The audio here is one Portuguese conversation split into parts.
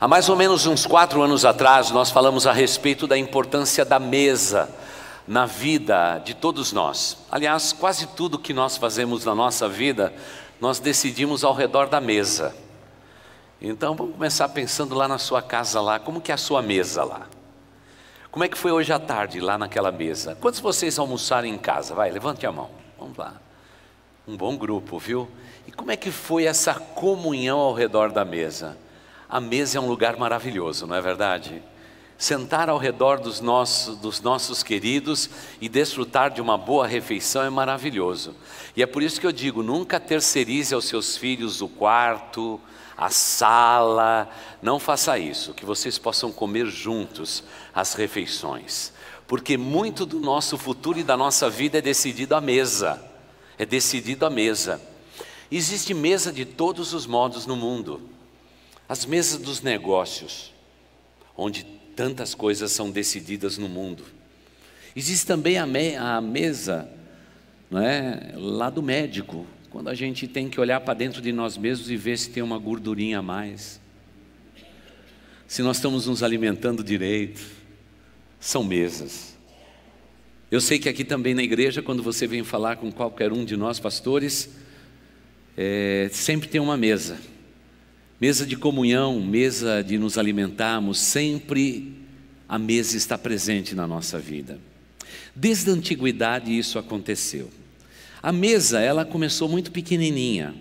Há mais ou menos uns quatro anos atrás, nós falamos a respeito da importância da mesa na vida de todos nós. Aliás, quase tudo que nós fazemos na nossa vida, nós decidimos ao redor da mesa. Então vamos começar pensando lá na sua casa lá, como que é a sua mesa lá? Como é que foi hoje à tarde lá naquela mesa? Quantos vocês almoçaram em casa? Vai, levante a mão. Vamos lá. Um bom grupo, viu? E como é que foi essa comunhão ao redor da mesa? A mesa é um lugar maravilhoso, não é verdade? Sentar ao redor dos nossos, dos nossos queridos e desfrutar de uma boa refeição é maravilhoso. E é por isso que eu digo: nunca terceirize aos seus filhos o quarto, a sala, não faça isso, que vocês possam comer juntos as refeições, porque muito do nosso futuro e da nossa vida é decidido à mesa, é decidido à mesa. Existe mesa de todos os modos no mundo as mesas dos negócios, onde tantas coisas são decididas no mundo. Existe também a, me, a mesa não é, lá do médico, quando a gente tem que olhar para dentro de nós mesmos e ver se tem uma gordurinha a mais, se nós estamos nos alimentando direito. São mesas. Eu sei que aqui também na igreja, quando você vem falar com qualquer um de nós pastores, é, sempre tem uma mesa. Mesa de comunhão, mesa de nos alimentarmos, sempre a mesa está presente na nossa vida. Desde a antiguidade isso aconteceu. A mesa, ela começou muito pequenininha.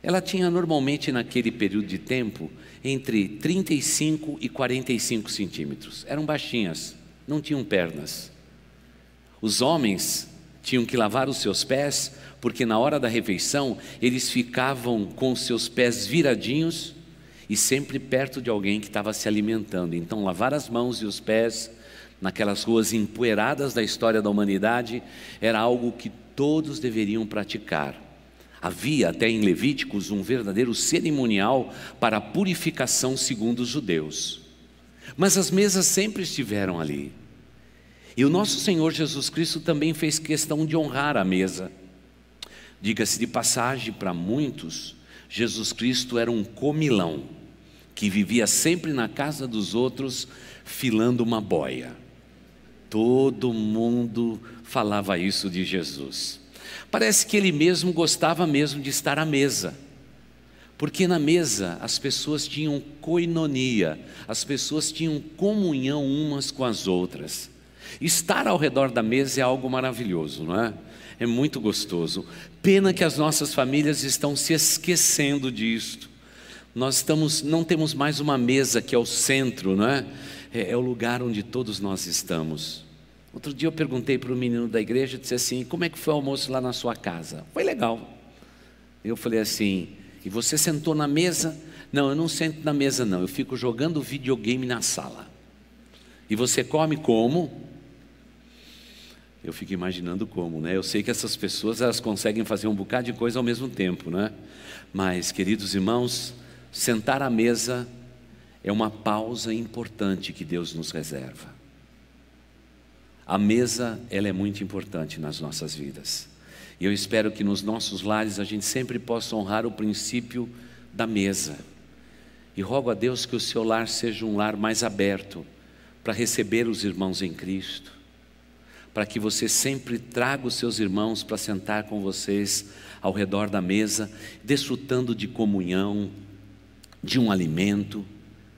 Ela tinha normalmente naquele período de tempo entre 35 e 45 centímetros. Eram baixinhas, não tinham pernas. Os homens tinham que lavar os seus pés, porque na hora da refeição eles ficavam com seus pés viradinhos e sempre perto de alguém que estava se alimentando. Então, lavar as mãos e os pés naquelas ruas empoeiradas da história da humanidade era algo que todos deveriam praticar. Havia até em Levíticos um verdadeiro cerimonial para a purificação segundo os judeus. Mas as mesas sempre estiveram ali. E o nosso Senhor Jesus Cristo também fez questão de honrar a mesa. Diga-se de passagem para muitos, Jesus Cristo era um comilão, que vivia sempre na casa dos outros, filando uma boia. Todo mundo falava isso de Jesus. Parece que ele mesmo gostava mesmo de estar à mesa. Porque na mesa as pessoas tinham coinonia, as pessoas tinham comunhão umas com as outras. Estar ao redor da mesa é algo maravilhoso, não é? É muito gostoso. Pena que as nossas famílias estão se esquecendo disto. Nós estamos, não temos mais uma mesa que é o centro, não é? É, é o lugar onde todos nós estamos. Outro dia eu perguntei para o menino da igreja, disse assim: como é que foi o almoço lá na sua casa? Foi legal. Eu falei assim: e você sentou na mesa? Não, eu não sento na mesa, não. Eu fico jogando videogame na sala. E você come como? Eu fico imaginando como, né? Eu sei que essas pessoas elas conseguem fazer um bocado de coisa ao mesmo tempo, né? Mas, queridos irmãos, sentar à mesa é uma pausa importante que Deus nos reserva. A mesa, ela é muito importante nas nossas vidas. E eu espero que nos nossos lares a gente sempre possa honrar o princípio da mesa. E rogo a Deus que o seu lar seja um lar mais aberto para receber os irmãos em Cristo para que você sempre traga os seus irmãos para sentar com vocês ao redor da mesa, desfrutando de comunhão, de um alimento.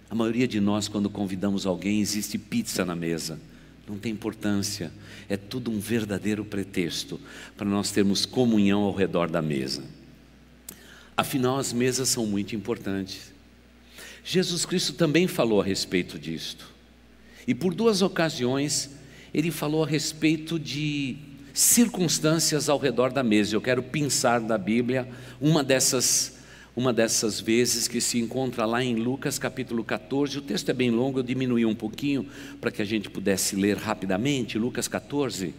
A maioria de nós, quando convidamos alguém, existe pizza na mesa. Não tem importância, é tudo um verdadeiro pretexto para nós termos comunhão ao redor da mesa. Afinal, as mesas são muito importantes. Jesus Cristo também falou a respeito disto. E por duas ocasiões, ele falou a respeito de circunstâncias ao redor da mesa. Eu quero pensar da Bíblia uma dessas uma dessas vezes que se encontra lá em Lucas capítulo 14. O texto é bem longo, eu diminui um pouquinho para que a gente pudesse ler rapidamente, Lucas 14,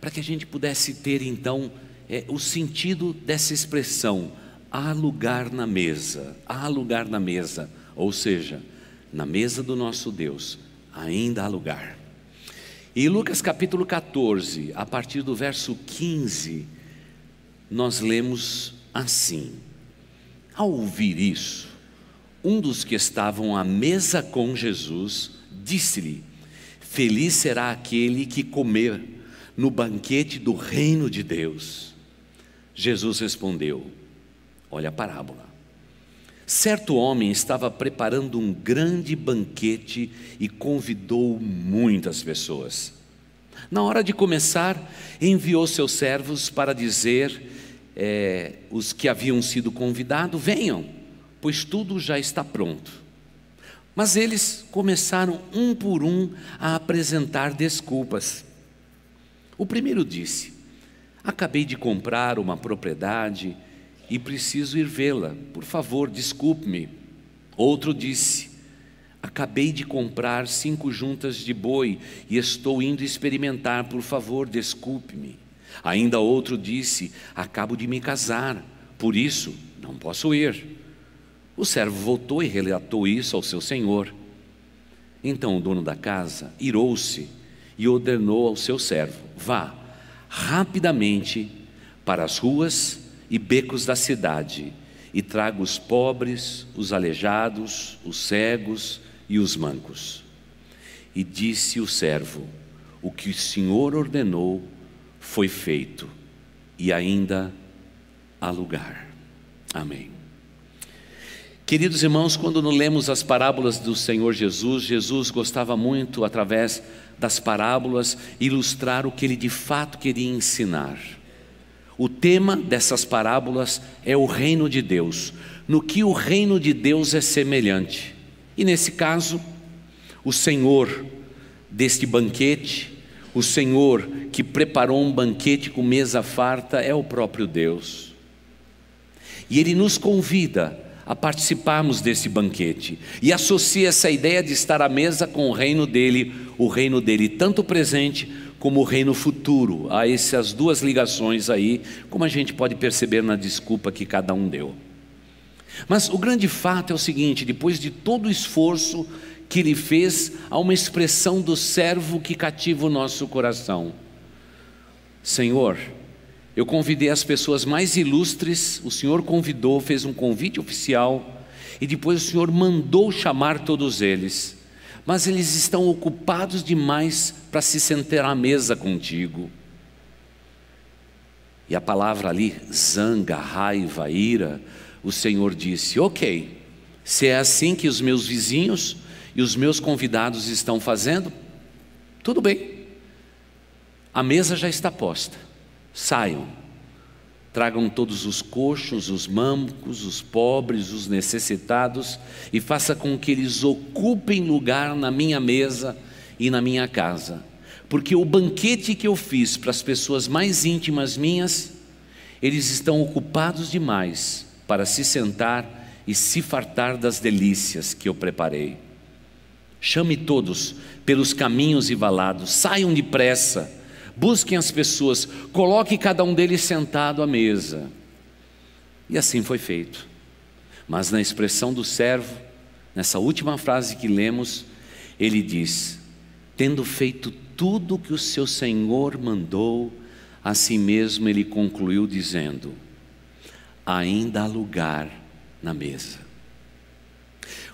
para que a gente pudesse ter então é, o sentido dessa expressão: há lugar na mesa, há lugar na mesa, ou seja, na mesa do nosso Deus ainda há lugar. Em Lucas capítulo 14, a partir do verso 15, nós lemos assim: Ao ouvir isso, um dos que estavam à mesa com Jesus disse-lhe: Feliz será aquele que comer no banquete do reino de Deus. Jesus respondeu: Olha a parábola. Certo homem estava preparando um grande banquete e convidou muitas pessoas. Na hora de começar, enviou seus servos para dizer é, os que haviam sido convidados: venham, pois tudo já está pronto. Mas eles começaram um por um a apresentar desculpas. O primeiro disse: Acabei de comprar uma propriedade e preciso ir vê-la. Por favor, desculpe-me. Outro disse: Acabei de comprar cinco juntas de boi e estou indo experimentar. Por favor, desculpe-me. Ainda outro disse: Acabo de me casar, por isso não posso ir. O servo voltou e relatou isso ao seu senhor. Então o dono da casa irou-se e ordenou ao seu servo: Vá rapidamente para as ruas e becos da cidade, e traga os pobres, os aleijados, os cegos e os mancos. E disse o servo: O que o Senhor ordenou foi feito, e ainda há lugar. Amém. Queridos irmãos, quando lemos as parábolas do Senhor Jesus, Jesus gostava muito, através das parábolas, ilustrar o que ele de fato queria ensinar. O tema dessas parábolas é o reino de Deus, no que o reino de Deus é semelhante. E nesse caso, o Senhor deste banquete, o Senhor que preparou um banquete com mesa farta, é o próprio Deus. E Ele nos convida a participarmos desse banquete e associa essa ideia de estar à mesa com o reino dele, o reino dele tanto presente como o reino futuro. Há essas duas ligações aí, como a gente pode perceber na desculpa que cada um deu. Mas o grande fato é o seguinte: depois de todo o esforço que ele fez, há uma expressão do servo que cativa o nosso coração. Senhor, eu convidei as pessoas mais ilustres, o Senhor convidou, fez um convite oficial, e depois o Senhor mandou chamar todos eles mas eles estão ocupados demais para se sentar à mesa contigo. E a palavra ali, zanga, raiva, ira, o Senhor disse: Ok, se é assim que os meus vizinhos e os meus convidados estão fazendo, tudo bem, a mesa já está posta, saiam Tragam todos os coxos, os mancos, os pobres, os necessitados, e faça com que eles ocupem lugar na minha mesa e na minha casa. Porque o banquete que eu fiz para as pessoas mais íntimas minhas, eles estão ocupados demais para se sentar e se fartar das delícias que eu preparei. Chame todos pelos caminhos e valados, saiam depressa busquem as pessoas, coloque cada um deles sentado à mesa. E assim foi feito. Mas na expressão do servo, nessa última frase que lemos, ele diz: Tendo feito tudo o que o seu senhor mandou, assim mesmo ele concluiu dizendo: Ainda há lugar na mesa.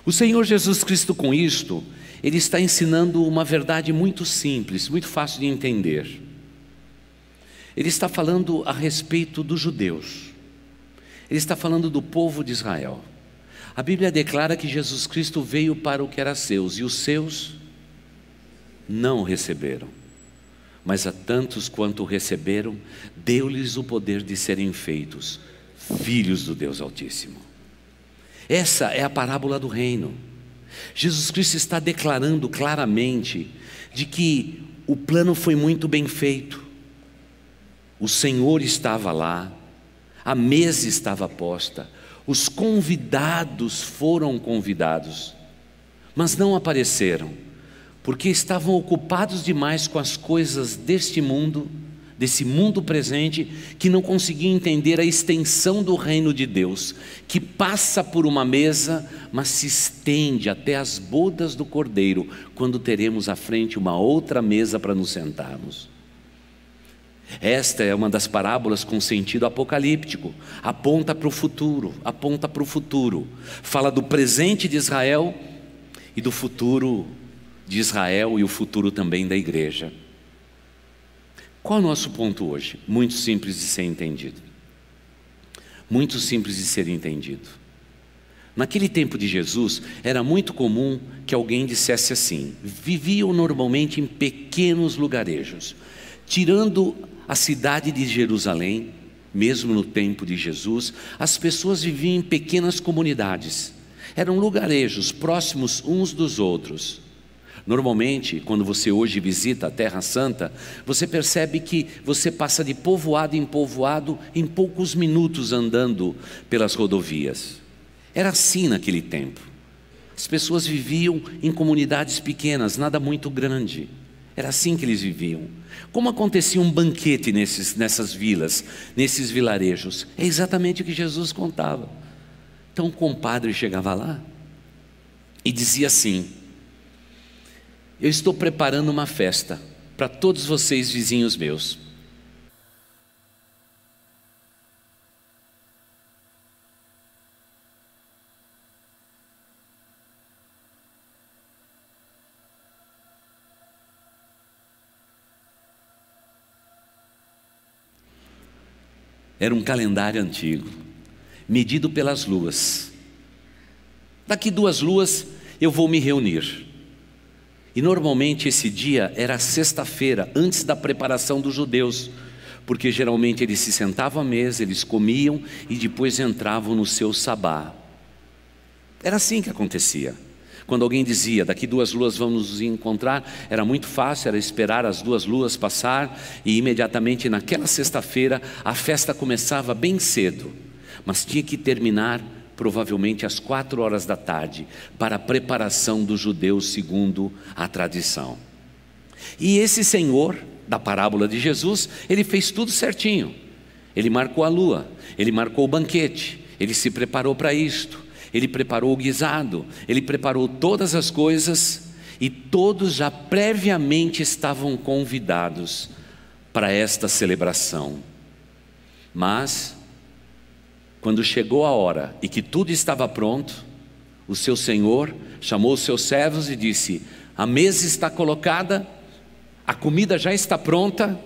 O Senhor Jesus Cristo, com isto, ele está ensinando uma verdade muito simples, muito fácil de entender. Ele está falando a respeito dos judeus. Ele está falando do povo de Israel. A Bíblia declara que Jesus Cristo veio para o que era seus e os seus não receberam. Mas a tantos quanto o receberam, deu-lhes o poder de serem feitos filhos do Deus Altíssimo. Essa é a parábola do reino. Jesus Cristo está declarando claramente de que o plano foi muito bem feito. O Senhor estava lá, a mesa estava posta, os convidados foram convidados, mas não apareceram, porque estavam ocupados demais com as coisas deste mundo, desse mundo presente, que não conseguiam entender a extensão do reino de Deus, que passa por uma mesa, mas se estende até as bodas do cordeiro, quando teremos à frente uma outra mesa para nos sentarmos. Esta é uma das parábolas com sentido apocalíptico, aponta para o futuro, aponta para o futuro. Fala do presente de Israel e do futuro de Israel e o futuro também da igreja. Qual é o nosso ponto hoje? Muito simples de ser entendido. Muito simples de ser entendido. Naquele tempo de Jesus, era muito comum que alguém dissesse assim: viviam normalmente em pequenos lugarejos, tirando a cidade de Jerusalém, mesmo no tempo de Jesus, as pessoas viviam em pequenas comunidades, eram lugarejos próximos uns dos outros. Normalmente, quando você hoje visita a Terra Santa, você percebe que você passa de povoado em povoado em poucos minutos andando pelas rodovias. Era assim naquele tempo. As pessoas viviam em comunidades pequenas, nada muito grande. Era assim que eles viviam. Como acontecia um banquete nesses, nessas vilas, nesses vilarejos? É exatamente o que Jesus contava. Então o compadre chegava lá e dizia assim: eu estou preparando uma festa para todos vocês, vizinhos meus. Era um calendário antigo, medido pelas luas. Daqui duas luas eu vou me reunir. E normalmente esse dia era sexta-feira, antes da preparação dos judeus, porque geralmente eles se sentavam à mesa, eles comiam e depois entravam no seu sabá. Era assim que acontecia. Quando alguém dizia, daqui duas luas vamos nos encontrar, era muito fácil, era esperar as duas luas passar e imediatamente naquela sexta-feira a festa começava bem cedo, mas tinha que terminar provavelmente às quatro horas da tarde, para a preparação dos judeus segundo a tradição. E esse senhor, da parábola de Jesus, ele fez tudo certinho. Ele marcou a lua, ele marcou o banquete, ele se preparou para isto, ele preparou o guisado, ele preparou todas as coisas e todos já previamente estavam convidados para esta celebração. Mas quando chegou a hora e que tudo estava pronto, o seu senhor chamou os seus servos e disse: A mesa está colocada, a comida já está pronta.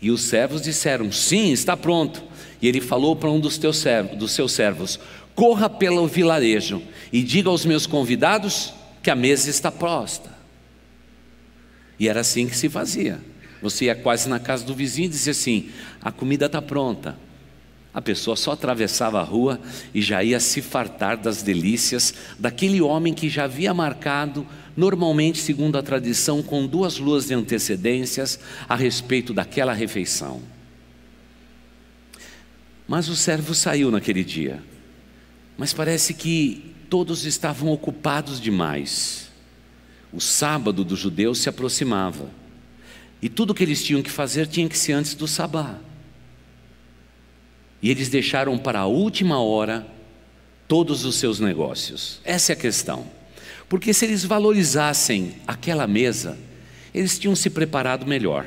E os servos disseram: Sim, está pronto. E ele falou para um dos, teus servos, dos seus servos: Corra pelo vilarejo e diga aos meus convidados que a mesa está posta. E era assim que se fazia. Você ia quase na casa do vizinho e dizia assim: A comida está pronta. A pessoa só atravessava a rua e já ia se fartar das delícias daquele homem que já havia marcado, normalmente segundo a tradição, com duas luas de antecedências a respeito daquela refeição. Mas o servo saiu naquele dia. Mas parece que todos estavam ocupados demais. O sábado dos judeus se aproximava. E tudo que eles tinham que fazer tinha que ser antes do sabá. E eles deixaram para a última hora todos os seus negócios. Essa é a questão. Porque se eles valorizassem aquela mesa, eles tinham se preparado melhor.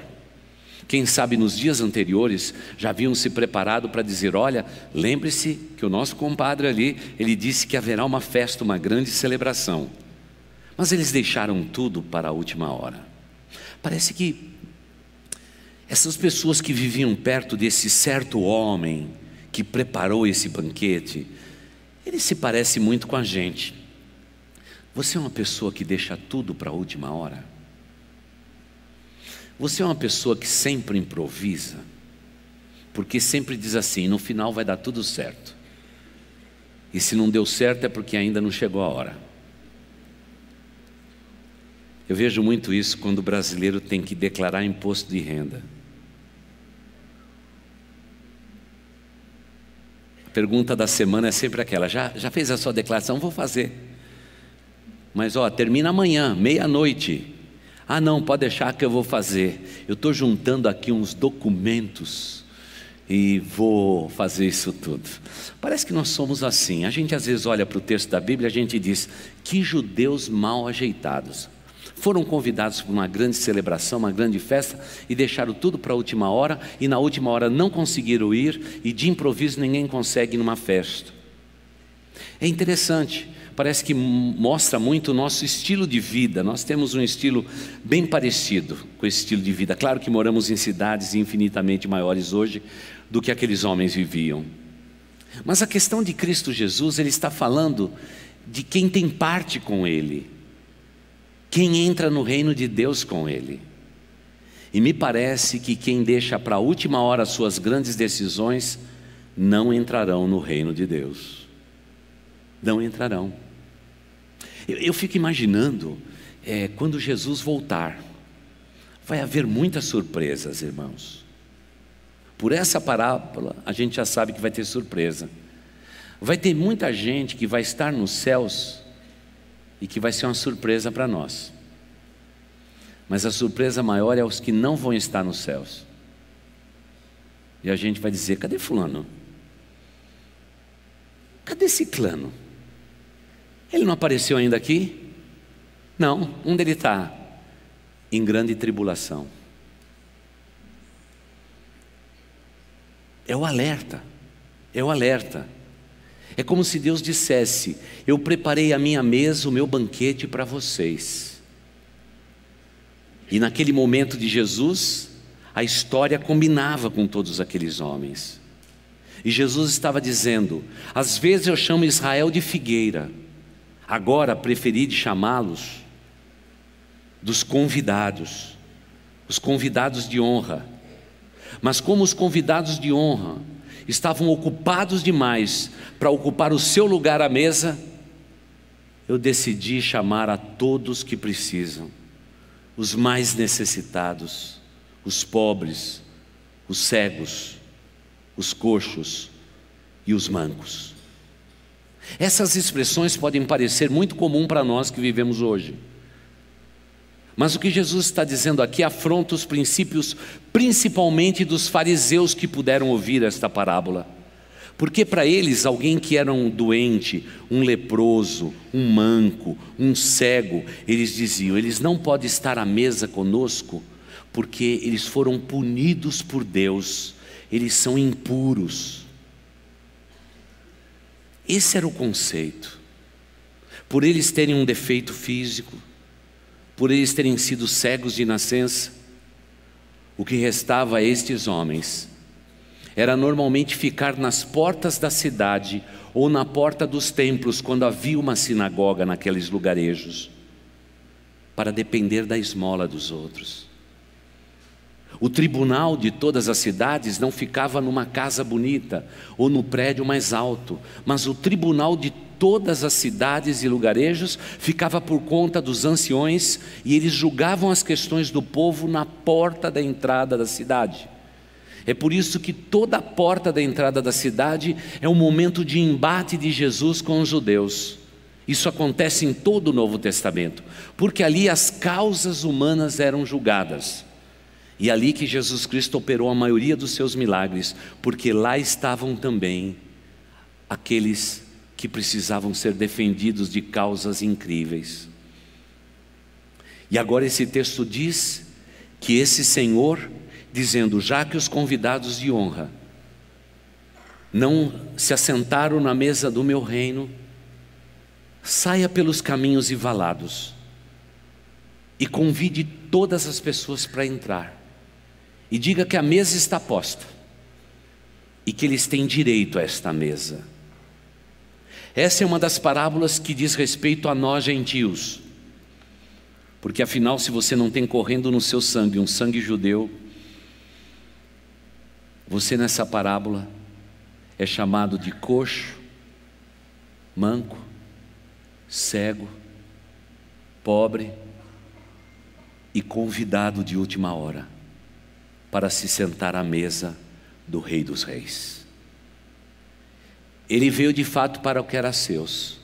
Quem sabe nos dias anteriores já haviam se preparado para dizer: olha, lembre-se que o nosso compadre ali, ele disse que haverá uma festa, uma grande celebração. Mas eles deixaram tudo para a última hora. Parece que essas pessoas que viviam perto desse certo homem, que preparou esse banquete, ele se parece muito com a gente. Você é uma pessoa que deixa tudo para a última hora? Você é uma pessoa que sempre improvisa? Porque sempre diz assim: no final vai dar tudo certo. E se não deu certo é porque ainda não chegou a hora. Eu vejo muito isso quando o brasileiro tem que declarar imposto de renda. pergunta da semana é sempre aquela: já, já fez a sua declaração? Vou fazer. Mas ó, termina amanhã, meia-noite. Ah, não, pode deixar que eu vou fazer. Eu estou juntando aqui uns documentos e vou fazer isso tudo. Parece que nós somos assim. A gente às vezes olha para o texto da Bíblia e a gente diz: que judeus mal ajeitados. Foram convidados para uma grande celebração, uma grande festa e deixaram tudo para a última hora e na última hora não conseguiram ir e de improviso ninguém consegue numa festa. É interessante, parece que mostra muito o nosso estilo de vida. Nós temos um estilo bem parecido com esse estilo de vida. Claro que moramos em cidades infinitamente maiores hoje do que aqueles homens viviam. Mas a questão de Cristo Jesus, ele está falando de quem tem parte com ele, quem entra no reino de Deus com ele. E me parece que quem deixa para a última hora suas grandes decisões não entrarão no reino de Deus. Não entrarão. Eu, eu fico imaginando é, quando Jesus voltar, vai haver muitas surpresas, irmãos. Por essa parábola, a gente já sabe que vai ter surpresa. Vai ter muita gente que vai estar nos céus e que vai ser uma surpresa para nós. Mas a surpresa maior é os que não vão estar nos céus. E a gente vai dizer: cadê Fulano? Cadê Ciclano? Ele não apareceu ainda aqui? Não, onde ele está? Em grande tribulação. É o alerta, é o alerta. É como se Deus dissesse: Eu preparei a minha mesa, o meu banquete para vocês. E naquele momento de Jesus, a história combinava com todos aqueles homens. E Jesus estava dizendo: Às vezes eu chamo Israel de figueira, agora preferi de chamá-los dos convidados, os convidados de honra. Mas como os convidados de honra estavam ocupados demais para ocupar o seu lugar à mesa, eu decidi chamar a todos que precisam, os mais necessitados, os pobres, os cegos, os coxos e os mancos. Essas expressões podem parecer muito comum para nós que vivemos hoje. Mas o que Jesus está dizendo aqui afronta os princípios, principalmente dos fariseus que puderam ouvir esta parábola. Porque para eles, alguém que era um doente, um leproso, um manco, um cego, eles diziam: eles não podem estar à mesa conosco, porque eles foram punidos por Deus, eles são impuros. Esse era o conceito. Por eles terem um defeito físico, por eles terem sido cegos de nascença, o que restava a estes homens era normalmente ficar nas portas da cidade ou na porta dos templos quando havia uma sinagoga naqueles lugarejos, para depender da esmola dos outros. O tribunal de todas as cidades não ficava numa casa bonita ou no prédio mais alto, mas o tribunal de todas as cidades e lugarejos ficava por conta dos anciões e eles julgavam as questões do povo na porta da entrada da cidade. É por isso que toda a porta da entrada da cidade é um momento de embate de Jesus com os judeus. Isso acontece em todo o Novo Testamento, porque ali as causas humanas eram julgadas. E ali que Jesus Cristo operou a maioria dos seus milagres, porque lá estavam também aqueles que precisavam ser defendidos de causas incríveis. E agora esse texto diz que esse Senhor, dizendo, já que os convidados de honra não se assentaram na mesa do meu reino, saia pelos caminhos e valados e convide todas as pessoas para entrar. E diga que a mesa está posta e que eles têm direito a esta mesa. Essa é uma das parábolas que diz respeito a nós gentios. Porque afinal, se você não tem correndo no seu sangue um sangue judeu, você nessa parábola é chamado de coxo, manco, cego, pobre e convidado de última hora para se sentar à mesa do Rei dos Reis. Ele veio de fato para o que era seus,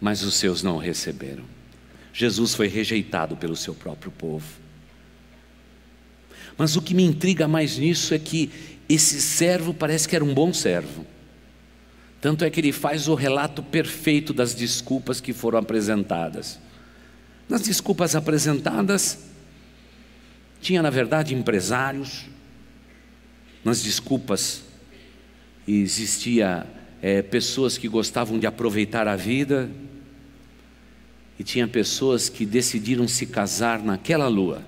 mas os seus não o receberam. Jesus foi rejeitado pelo seu próprio povo. Mas o que me intriga mais nisso é que esse servo parece que era um bom servo. Tanto é que ele faz o relato perfeito das desculpas que foram apresentadas. Nas desculpas apresentadas, tinha na verdade empresários. Nas desculpas existia é, pessoas que gostavam de aproveitar a vida e tinha pessoas que decidiram se casar naquela lua.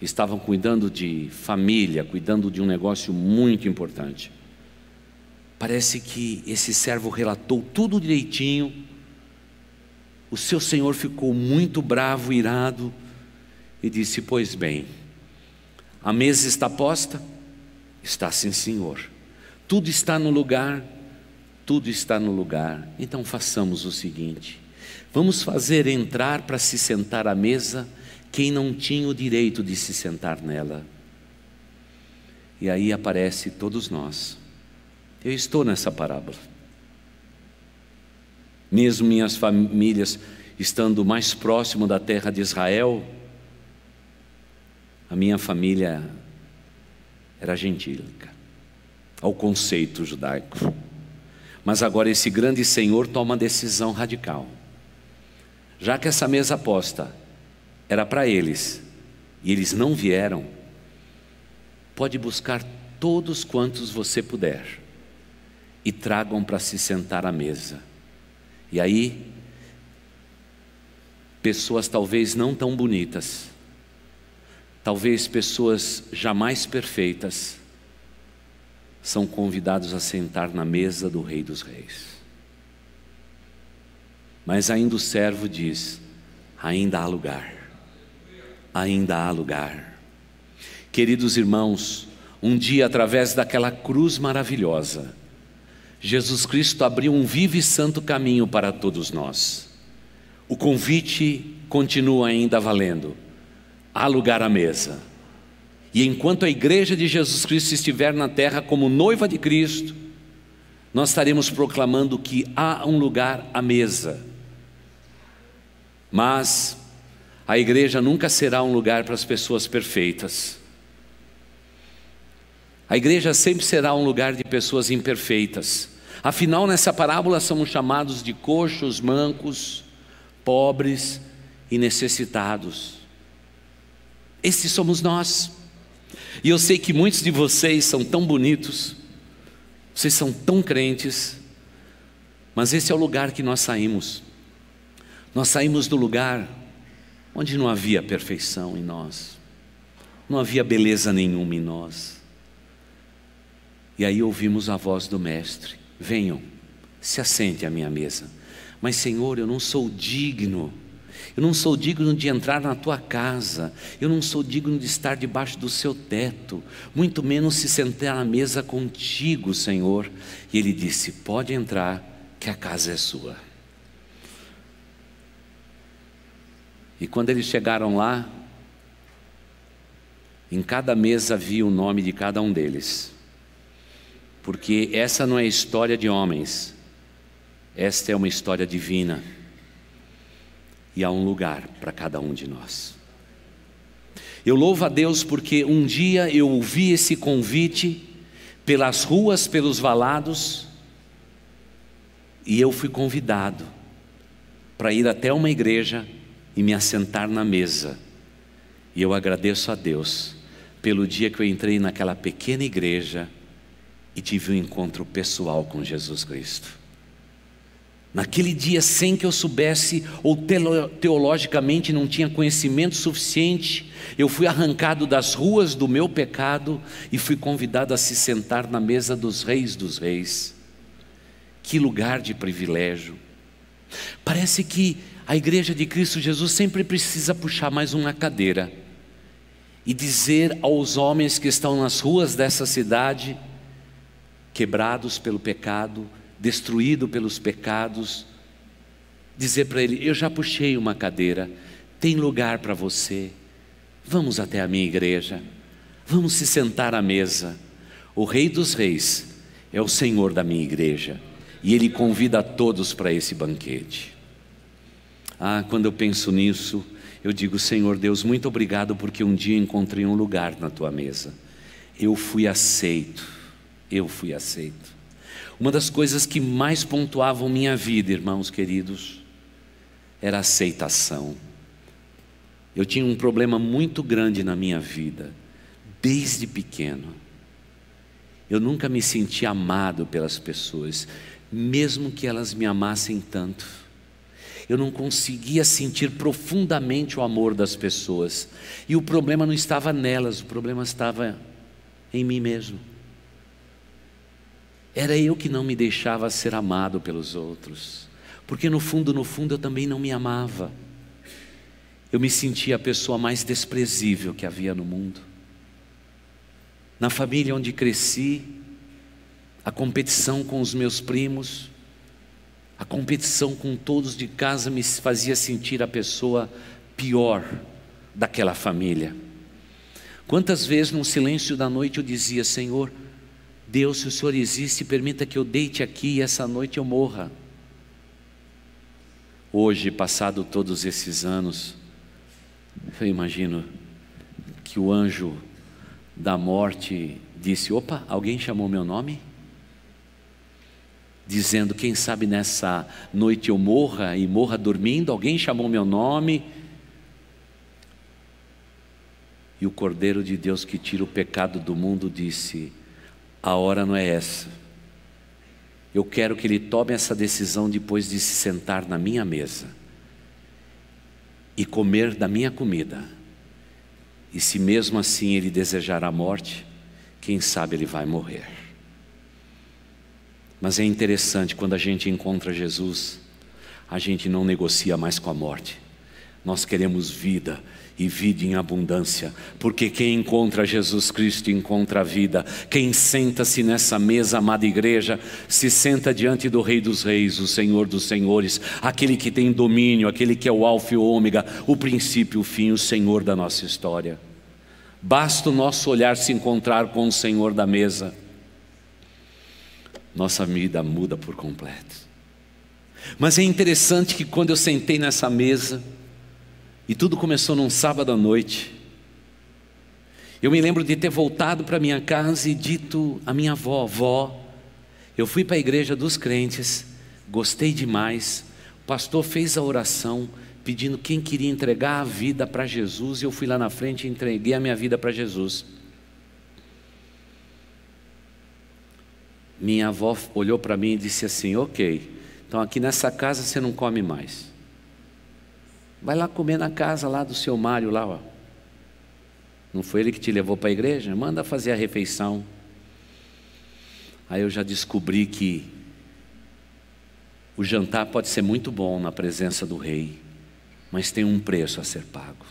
Estavam cuidando de família, cuidando de um negócio muito importante. Parece que esse servo relatou tudo direitinho. O seu senhor ficou muito bravo, irado, e disse: Pois bem, a mesa está posta? Está sim, senhor. Tudo está no lugar? Tudo está no lugar. Então façamos o seguinte: vamos fazer entrar para se sentar à mesa quem não tinha o direito de se sentar nela. E aí aparece todos nós eu estou nessa parábola. Mesmo minhas famílias estando mais próximo da terra de Israel, a minha família era gentílica, ao conceito judaico. Mas agora esse grande Senhor toma uma decisão radical. Já que essa mesa posta era para eles e eles não vieram, pode buscar todos quantos você puder e tragam para se sentar à mesa. E aí, pessoas talvez não tão bonitas, talvez pessoas jamais perfeitas, são convidados a sentar na mesa do Rei dos Reis. Mas ainda o servo diz: ainda há lugar, ainda há lugar. Queridos irmãos, um dia através daquela cruz maravilhosa, Jesus Cristo abriu um vivo e santo caminho para todos nós. O convite continua ainda valendo. Há lugar à mesa. E enquanto a igreja de Jesus Cristo estiver na terra como noiva de Cristo, nós estaremos proclamando que há um lugar à mesa. Mas a igreja nunca será um lugar para as pessoas perfeitas. A igreja sempre será um lugar de pessoas imperfeitas. Afinal, nessa parábola somos chamados de coxos, mancos, pobres e necessitados. Esses somos nós. E eu sei que muitos de vocês são tão bonitos, vocês são tão crentes, mas esse é o lugar que nós saímos. Nós saímos do lugar onde não havia perfeição em nós, não havia beleza nenhuma em nós. E aí ouvimos a voz do Mestre: Venham, se assente à minha mesa. Mas, Senhor, eu não sou digno. Eu não sou digno de entrar na tua casa, eu não sou digno de estar debaixo do seu teto, muito menos se sentar à mesa contigo, Senhor. E ele disse: Pode entrar, que a casa é sua. E quando eles chegaram lá, em cada mesa havia o nome de cada um deles porque essa não é história de homens, esta é uma história divina. E há um lugar para cada um de nós. Eu louvo a Deus porque um dia eu ouvi esse convite pelas ruas, pelos valados, e eu fui convidado para ir até uma igreja e me assentar na mesa. E eu agradeço a Deus pelo dia que eu entrei naquela pequena igreja e tive um encontro pessoal com Jesus Cristo. Naquele dia, sem que eu soubesse, ou teologicamente não tinha conhecimento suficiente, eu fui arrancado das ruas do meu pecado e fui convidado a se sentar na mesa dos reis dos reis. Que lugar de privilégio! Parece que a igreja de Cristo Jesus sempre precisa puxar mais uma cadeira e dizer aos homens que estão nas ruas dessa cidade, quebrados pelo pecado, destruído pelos pecados, dizer para ele: Eu já puxei uma cadeira, tem lugar para você, vamos até a minha igreja, vamos se sentar à mesa. O Rei dos Reis é o Senhor da minha igreja e Ele convida a todos para esse banquete. Ah, quando eu penso nisso, eu digo: Senhor Deus, muito obrigado porque um dia encontrei um lugar na tua mesa, eu fui aceito eu fui aceito. Uma das coisas que mais pontuavam minha vida, irmãos queridos, era a aceitação. Eu tinha um problema muito grande na minha vida, desde pequeno. Eu nunca me senti amado pelas pessoas, mesmo que elas me amassem tanto. Eu não conseguia sentir profundamente o amor das pessoas. E o problema não estava nelas, o problema estava em mim mesmo. Era eu que não me deixava ser amado pelos outros, porque no fundo, no fundo, eu também não me amava. Eu me sentia a pessoa mais desprezível que havia no mundo. Na família onde cresci, a competição com os meus primos, a competição com todos de casa me fazia sentir a pessoa pior daquela família. Quantas vezes, no silêncio da noite, eu dizia: Senhor, Deus, se o Senhor existe, permita que eu deite aqui e essa noite eu morra. Hoje, passado todos esses anos, eu imagino que o anjo da morte disse: Opa, alguém chamou meu nome? Dizendo: Quem sabe nessa noite eu morra e morra dormindo? Alguém chamou meu nome? E o Cordeiro de Deus que tira o pecado do mundo disse: A hora não é essa. Eu quero que ele tome essa decisão depois de se sentar na minha mesa e comer da minha comida. E se mesmo assim ele desejar a morte, quem sabe ele vai morrer. Mas é interessante quando a gente encontra Jesus, a gente não negocia mais com a morte. Nós queremos vida e vida em abundância, porque quem encontra Jesus Cristo encontra a vida. Quem senta-se nessa mesa, amada igreja, se senta diante do Rei dos Reis, o Senhor dos Senhores, aquele que tem domínio, aquele que é o Alfa e o Ômega, o princípio o fim, o Senhor da nossa história. Basta o nosso olhar se encontrar com o Senhor da mesa, nossa vida muda por completo. Mas é interessante que quando eu sentei nessa mesa, e tudo começou num sábado à noite. Eu me lembro de ter voltado para minha casa e dito à minha avó: Vó, eu fui para a igreja dos crentes, gostei demais. O pastor fez a oração pedindo quem queria entregar a vida para Jesus, e eu fui lá na frente e entreguei a minha vida para Jesus. Minha avó olhou para mim e disse assim: Ok, então aqui nessa casa você não come mais. Vai lá comer na casa lá do seu Mário lá, ó. Não foi ele que te levou para a igreja? Manda fazer a refeição. Aí eu já descobri que o jantar pode ser muito bom na presença do rei, mas tem um preço a ser pago.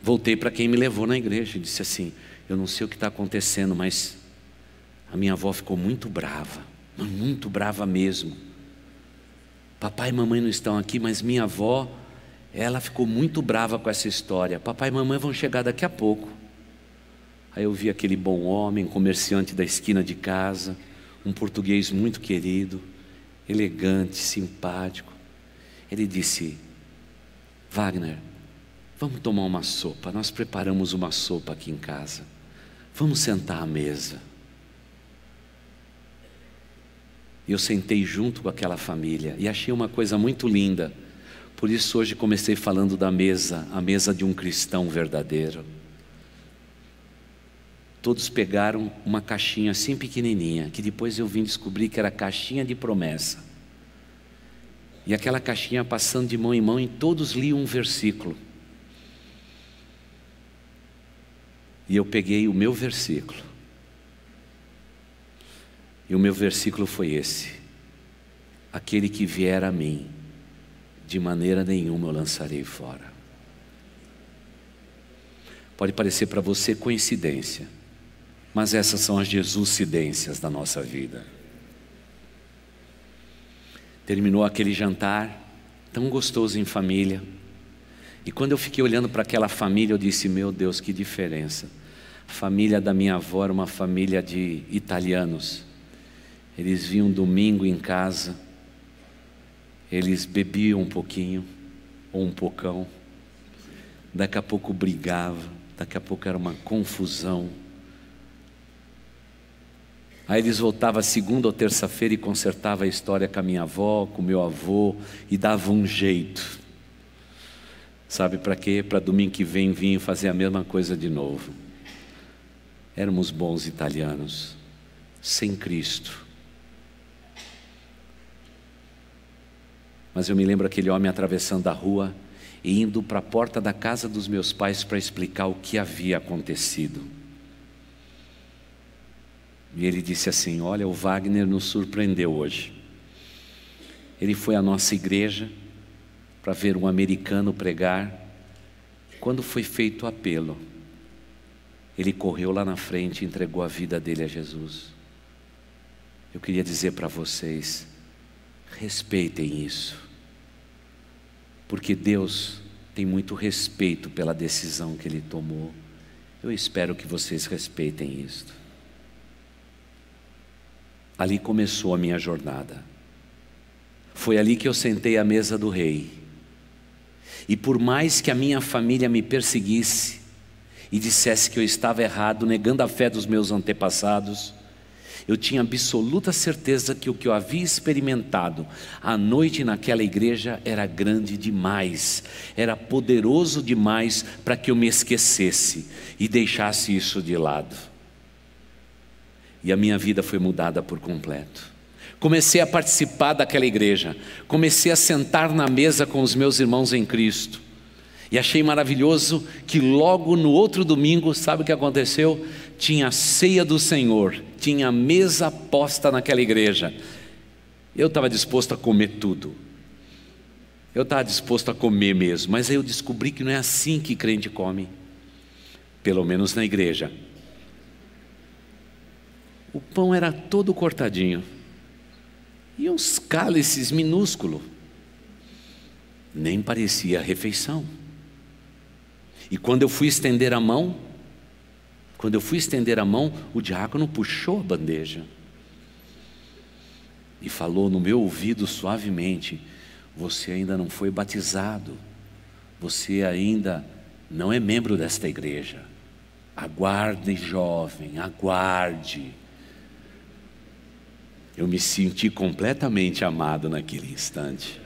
Voltei para quem me levou na igreja e disse assim: Eu não sei o que está acontecendo, mas a minha avó ficou muito brava, muito brava mesmo. Papai e mamãe não estão aqui, mas minha avó, ela ficou muito brava com essa história. Papai e mamãe vão chegar daqui a pouco. Aí eu vi aquele bom homem, comerciante da esquina de casa, um português muito querido, elegante, simpático. Ele disse: Wagner, vamos tomar uma sopa. Nós preparamos uma sopa aqui em casa. Vamos sentar à mesa. E eu sentei junto com aquela família e achei uma coisa muito linda. Por isso hoje comecei falando da mesa, a mesa de um cristão verdadeiro. Todos pegaram uma caixinha assim pequenininha, que depois eu vim descobrir que era caixinha de promessa. E aquela caixinha passando de mão em mão, e todos liam um versículo. E eu peguei o meu versículo e o meu versículo foi esse: Aquele que vier a mim, de maneira nenhuma eu lançarei fora. Pode parecer para você coincidência, mas essas são as Jesuscidências da nossa vida. Terminou aquele jantar, tão gostoso em família, e quando eu fiquei olhando para aquela família, eu disse: Meu Deus, que diferença. Família da minha avó era uma família de italianos eles vinham domingo em casa, eles bebiam um pouquinho, ou um pocão, daqui a pouco brigava, daqui a pouco era uma confusão. Aí eles voltavam segunda ou terça-feira e consertava a história com a minha avó, com o meu avô, e dava um jeito. Sabe para quê? Para domingo que vem vir fazer a mesma coisa de novo. Éramos bons italianos, sem Cristo. Mas eu me lembro aquele homem atravessando a rua e indo para a porta da casa dos meus pais para explicar o que havia acontecido. E ele disse assim: Olha, o Wagner nos surpreendeu hoje. Ele foi à nossa igreja para ver um americano pregar. Quando foi feito o apelo, ele correu lá na frente e entregou a vida dele a Jesus. Eu queria dizer para vocês: respeitem isso porque Deus tem muito respeito pela decisão que ele tomou. Eu espero que vocês respeitem isto. Ali começou a minha jornada. Foi ali que eu sentei à mesa do rei. E por mais que a minha família me perseguisse e dissesse que eu estava errado, negando a fé dos meus antepassados, eu tinha absoluta certeza que o que eu havia experimentado à noite naquela igreja era grande demais, era poderoso demais para que eu me esquecesse e deixasse isso de lado. E a minha vida foi mudada por completo. Comecei a participar daquela igreja, comecei a sentar na mesa com os meus irmãos em Cristo. E achei maravilhoso que logo no outro domingo, sabe o que aconteceu? Tinha a ceia do Senhor, tinha a mesa posta naquela igreja. Eu estava disposto a comer tudo. Eu estava disposto a comer mesmo, mas aí eu descobri que não é assim que crente come, pelo menos na igreja. O pão era todo cortadinho e uns cálices minúsculos, nem parecia refeição. E quando eu fui estender a mão, quando eu fui estender a mão, o diácono puxou a bandeja e falou no meu ouvido suavemente: Você ainda não foi batizado, você ainda não é membro desta igreja. Aguarde, jovem, aguarde. Eu me senti completamente amado naquele instante.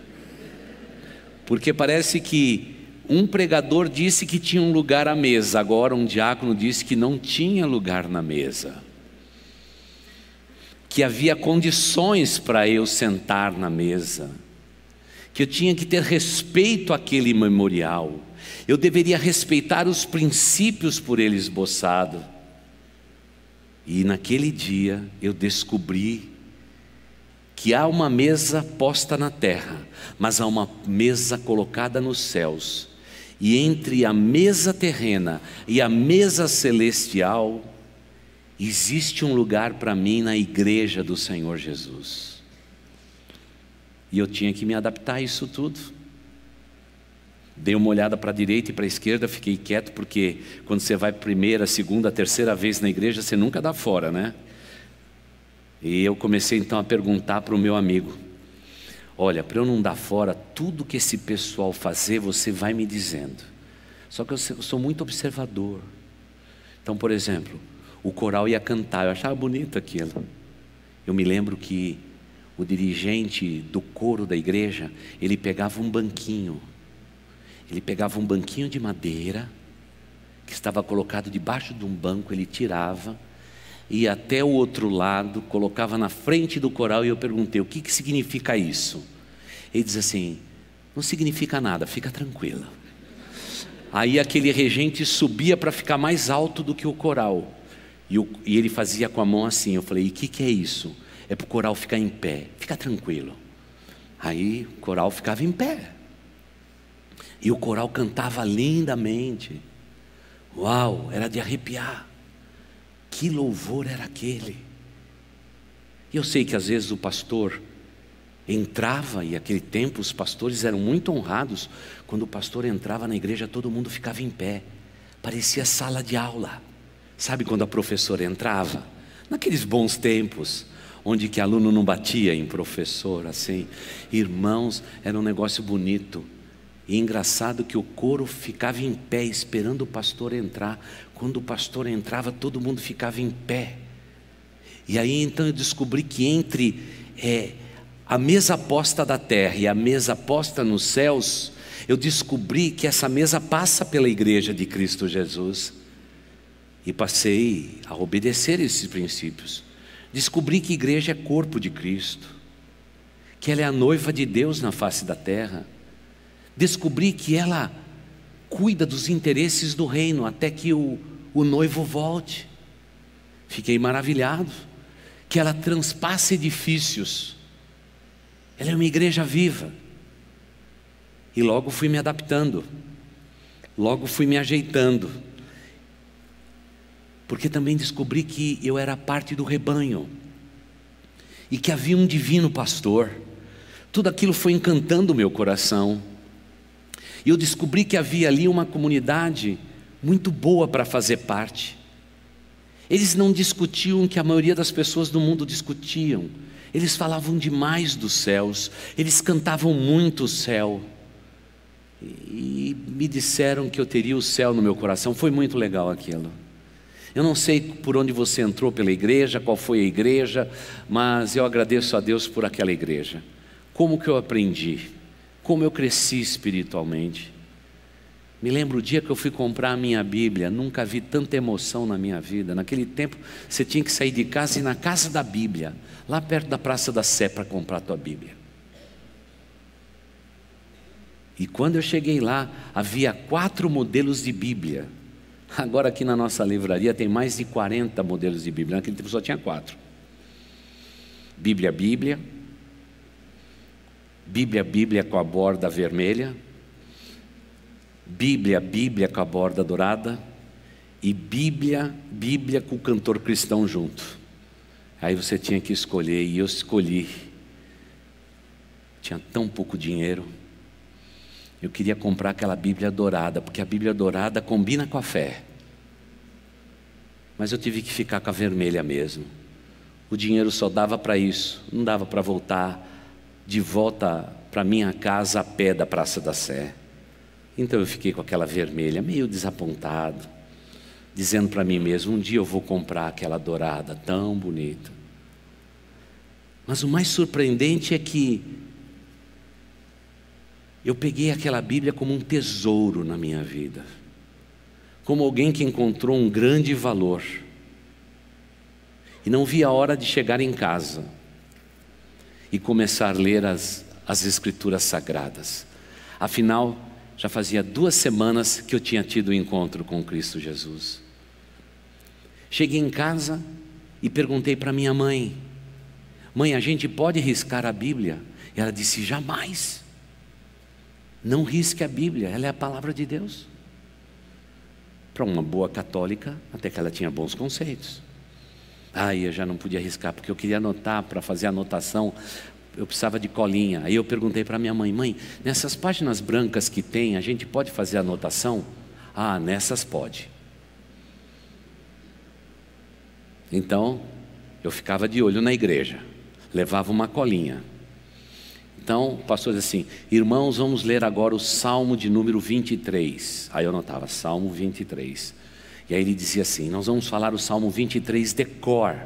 Porque parece que um pregador disse que tinha um lugar à mesa, agora um diácono disse que não tinha lugar na mesa. Que havia condições para eu sentar na mesa. Que eu tinha que ter respeito àquele memorial. Eu deveria respeitar os princípios por ele esboçado. E naquele dia eu descobri que há uma mesa posta na terra, mas há uma mesa colocada nos céus e entre a mesa terrena e a mesa celestial, existe um lugar para mim na igreja do Senhor Jesus. E eu tinha que me adaptar a isso tudo. Dei uma olhada para a direita e para a esquerda, fiquei quieto, porque quando você vai primeira, segunda, terceira vez na igreja, você nunca dá fora, né? E eu comecei então a perguntar para o meu amigo: Olha, para eu não dar fora tudo que esse pessoal fazer, você vai me dizendo. Só que eu sou muito observador. Então, por exemplo, o coral ia cantar, eu achava bonito aquilo. Eu me lembro que o dirigente do coro da igreja, ele pegava um banquinho. Ele pegava um banquinho de madeira que estava colocado debaixo de um banco, ele tirava ia até o outro lado, colocava na frente do coral e eu perguntei: o que, que significa isso? Ele diz assim: não significa nada, fica tranquila. Aí aquele regente subia para ficar mais alto do que o coral. E, o, e, ele fazia com a mão assim. Eu falei: e o que, que é isso? É para o coral ficar em pé. Fica tranquilo. Aí o coral ficava em pé. E o coral cantava lindamente. Uau, era de arrepiar. Que louvor era aquele? E eu sei que às vezes o pastor entrava, e aquele tempo os pastores eram muito honrados, quando o pastor entrava na igreja todo mundo ficava em pé, parecia sala de aula. Sabe quando a professora entrava? Naqueles bons tempos, onde que aluno não batia em professor, assim. Irmãos, era um negócio bonito. E engraçado que o coro ficava em pé esperando o pastor entrar. Quando o pastor entrava, todo mundo ficava em pé. E aí então eu descobri que entre é, a mesa posta da terra e a mesa posta nos céus, Eu descobri que essa mesa passa pela igreja de Cristo Jesus. E passei a obedecer esses princípios. Descobri que igreja é corpo de Cristo, que ela é a noiva de Deus na face da terra. Descobri que ela cuida dos interesses do reino até que o, o noivo volte. Fiquei maravilhado que ela transpassa edifícios. Ela é uma igreja viva. E logo fui me adaptando, logo fui me ajeitando, porque também descobri que eu era parte do rebanho e que havia um divino pastor. Tudo aquilo foi encantando o meu coração. E eu descobri que havia ali uma comunidade muito boa para fazer parte. Eles não discutiam o que a maioria das pessoas do mundo discutiam. Eles falavam demais dos céus, eles cantavam muito o céu. E me disseram que eu teria o céu no meu coração. Foi muito legal aquilo. Eu não sei por onde você entrou pela igreja, qual foi a igreja, mas eu agradeço a Deus por aquela igreja. Como que eu aprendi? Como eu cresci espiritualmente? Me lembro o dia que eu fui comprar a minha Bíblia, nunca vi tanta emoção na minha vida. Naquele tempo, você tinha que sair de casa e ir na casa da Bíblia, lá perto da Praça da Sé, para comprar a tua Bíblia. E quando eu cheguei lá, havia quatro modelos de Bíblia. Agora, aqui na nossa livraria, tem mais de 40 modelos de Bíblia. Naquele tempo só tinha quatro: Bíblia, Bíblia, Bíblia, Bíblia com a borda vermelha Bíblia, Bíblia com a borda dourada e Bíblia, Bíblia com o cantor cristão junto. Aí você tinha que escolher e eu escolhi. Tinha tão pouco dinheiro. Eu queria comprar aquela Bíblia dourada, porque a Bíblia dourada combina com a fé. Mas eu tive que ficar com a vermelha mesmo. O dinheiro só dava para isso, não dava para voltar de volta para minha casa a pé da Praça da Sé. Então eu fiquei com aquela vermelha, meio desapontado, dizendo para mim mesmo: um dia eu vou comprar aquela dourada tão bonita. Mas o mais surpreendente é que eu peguei aquela Bíblia como um tesouro na minha vida, como alguém que encontrou um grande valor. E não vi a hora de chegar em casa e começar a ler as, as Escrituras Sagradas. Afinal, já fazia duas semanas que eu tinha tido o um encontro com Cristo Jesus. Cheguei em casa e perguntei para minha mãe: Mãe, a gente pode riscar a Bíblia? E ela disse: Jamais. Não risque a Bíblia, ela é a palavra de Deus. Para uma boa católica, até que ela tinha bons conceitos. Aí eu já não podia riscar, porque eu queria anotar para fazer anotação eu precisava de colinha. Aí eu perguntei para minha mãe: mãe, nessas páginas brancas que tem, a gente pode fazer anotação? Ah, nessas pode. Então, eu ficava de olho na igreja, levava uma colinha. Então, o pastor disse assim: Irmãos, vamos ler agora o Salmo de número 23. Aí eu anotava: Salmo 23. E aí ele dizia assim: Nós vamos falar o Salmo 23 de cor.